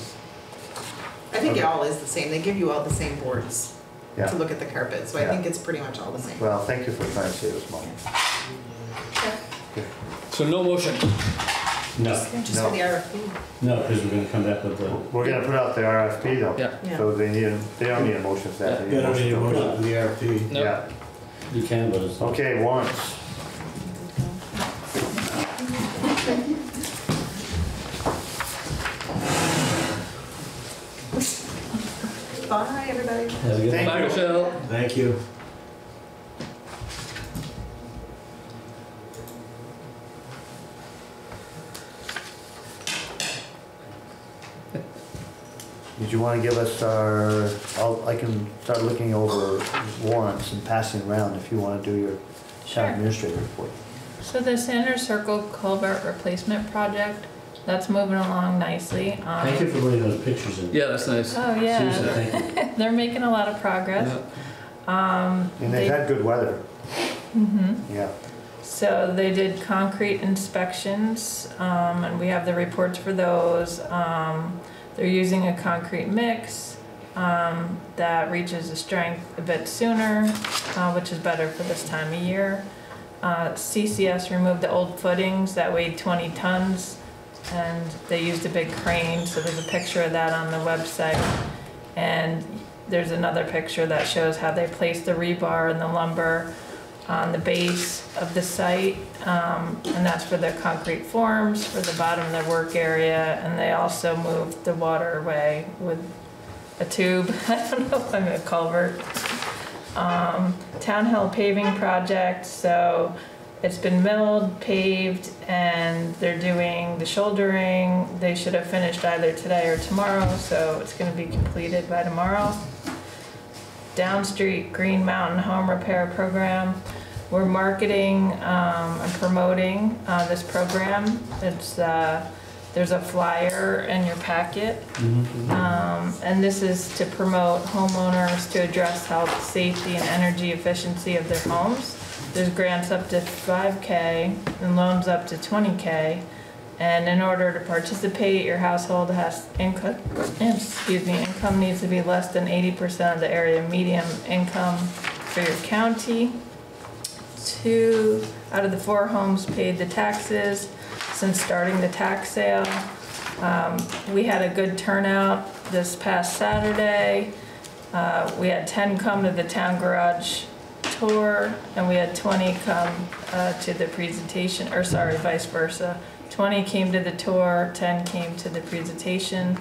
I think it all is the same, they give you all the same boards Yeah. to look at the carpet, so I Yeah. think it's pretty much all the same. Well, thank you for trying to save us money. So no motion. No, Just for the RFP. no, because we're gonna come back with the, We're gonna put out the RFP though. Yeah. Yeah. So they need, a- they don't need a motion for that. They You don't need a motion for the RFP. No. Yeah, you can, but it's. okay, warrants. Bye, everybody. Have a good Thank one. Bye, you. Michelle. Thank you. Did you wanna give us our, I'll, I can start looking over warrants and passing around if you wanna do your Sure. town administrator report. So the Center Circle culvert replacement project, that's moving along nicely. Um, Thank you for bringing those pictures in. Yeah, that's nice. Oh, Seriously, yeah, thank you. they're making a lot of progress. Um, And they've they- had good weather, mhm. yeah. So they did concrete inspections, um, and we have the reports for those. Um, they're using a concrete mix, um, that reaches the strength a bit sooner, uh, which is better for this time of year. Uh, CCS removed the old footings that weighed twenty tons, and they used a big crane, so there's a picture of that on the website. And there's another picture that shows how they placed the rebar and the lumber on the base of the site. Um, and that's for the concrete forms, for the bottom of their work area, and they also moved the waterway with a tube, I don't know, if I'm a culvert. Um, Town Hill paving project, so it's been milled, paved, and they're doing the shouldering. They should have finished either today or tomorrow, so it's gonna be completed by tomorrow. Downstreet Green Mountain Home Repair Program. We're marketing um, and promoting uh, this program. It's, uh, there's a flyer in your packet. Um, And this is to promote homeowners to address health, safety, and energy efficiency of their homes. There's grants up to 5K and loans up to 20K. And in order to participate, your household has income, excuse me, income needs to be less than 80% of the area median income for your county. Two out of the four homes paid the taxes since starting the tax sale. Um, We had a good turnout this past Saturday. Uh, We had 10 come to the town garage tour, and we had 20 come uh, to the presentation, or sorry, vice versa. 20 came to the tour, 10 came to the presentation.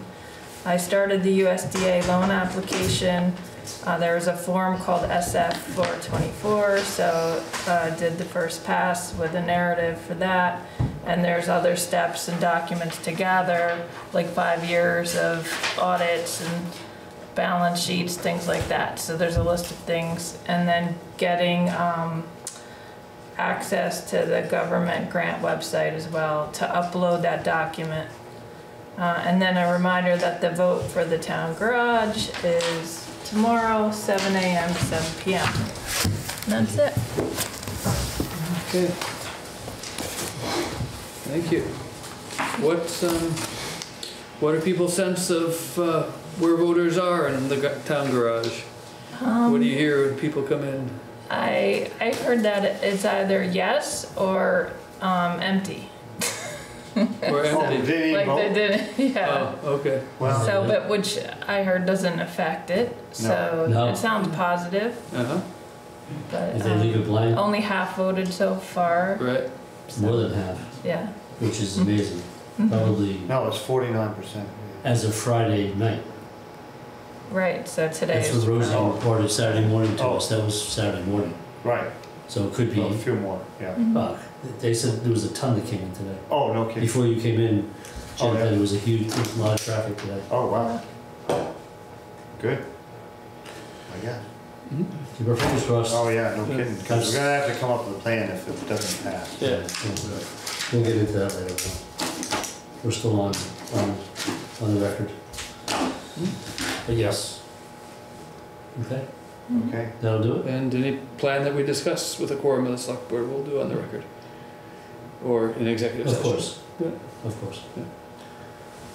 I started the USDA loan application. Uh, There was a form called SF 424, so uh, did the first pass with a narrative for that. And there's other steps and documents to gather, like five years of audits and balance sheets, things like that. So there's a list of things. And then getting um, access to the government grant website as well to upload that document. Uh, And then a reminder that the vote for the town garage is tomorrow, 7 AM to 7 PM. That's it. Okay. Thank you. What's, um, what are people's sense of, uh, where voters are in the town garage? What do you hear when people come in? I, I heard that it's either yes or um, empty. Or Oh, empty? did he Like they didn't, yeah. Oh, okay. Well, So, but which I heard doesn't affect it, so No. it sounds positive, Uh-huh, but If they leave um, it blank, only half voted so far, right. more than half, yeah. which is amazing. Mhm. Probably no, it's forty-nine percent. as of Friday night. Right, so today That's is. what Rosie Oh. reported Saturday morning to Oh. us. That was Saturday morning. Right, So it could be, well, a few more, yeah. Mhm. uh, they said there was a ton that came in today. Oh, no kidding. Before you came in, Oh, Jim yeah. said it was a huge, a lot of traffic today. Oh, wow. Good. I guess. Keep our fingers crossed. Oh, yeah, no Yeah. kidding, because we're gonna have to come up with a plan if it doesn't pass. Yeah. We'll get into that later. We're still on, on, on the record. But yes. Okay, Okay, that'll do it? And any plan that we discuss with the quorum of the select board, we'll do on the record. Or in executive Of session. course. Yeah. Of course.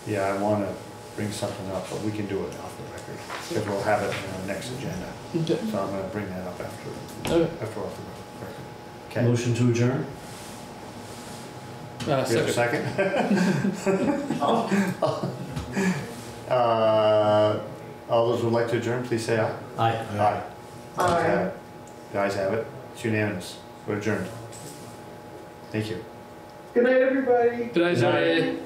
yeah, I wanna bring something up, but we can do it off the record, because we'll have it in our next agenda. Okay. So I'm gonna bring that up after, Okay. after off the record. Okay, Motion to adjourn? Uh, do you have a second. second? Uh, all those who would like to adjourn, please say aye. Aye. Aye. Ayes have Aye. it. The ayes have it, it's unanimous, we're adjourned. Thank you. Good night, everybody. Good night, say?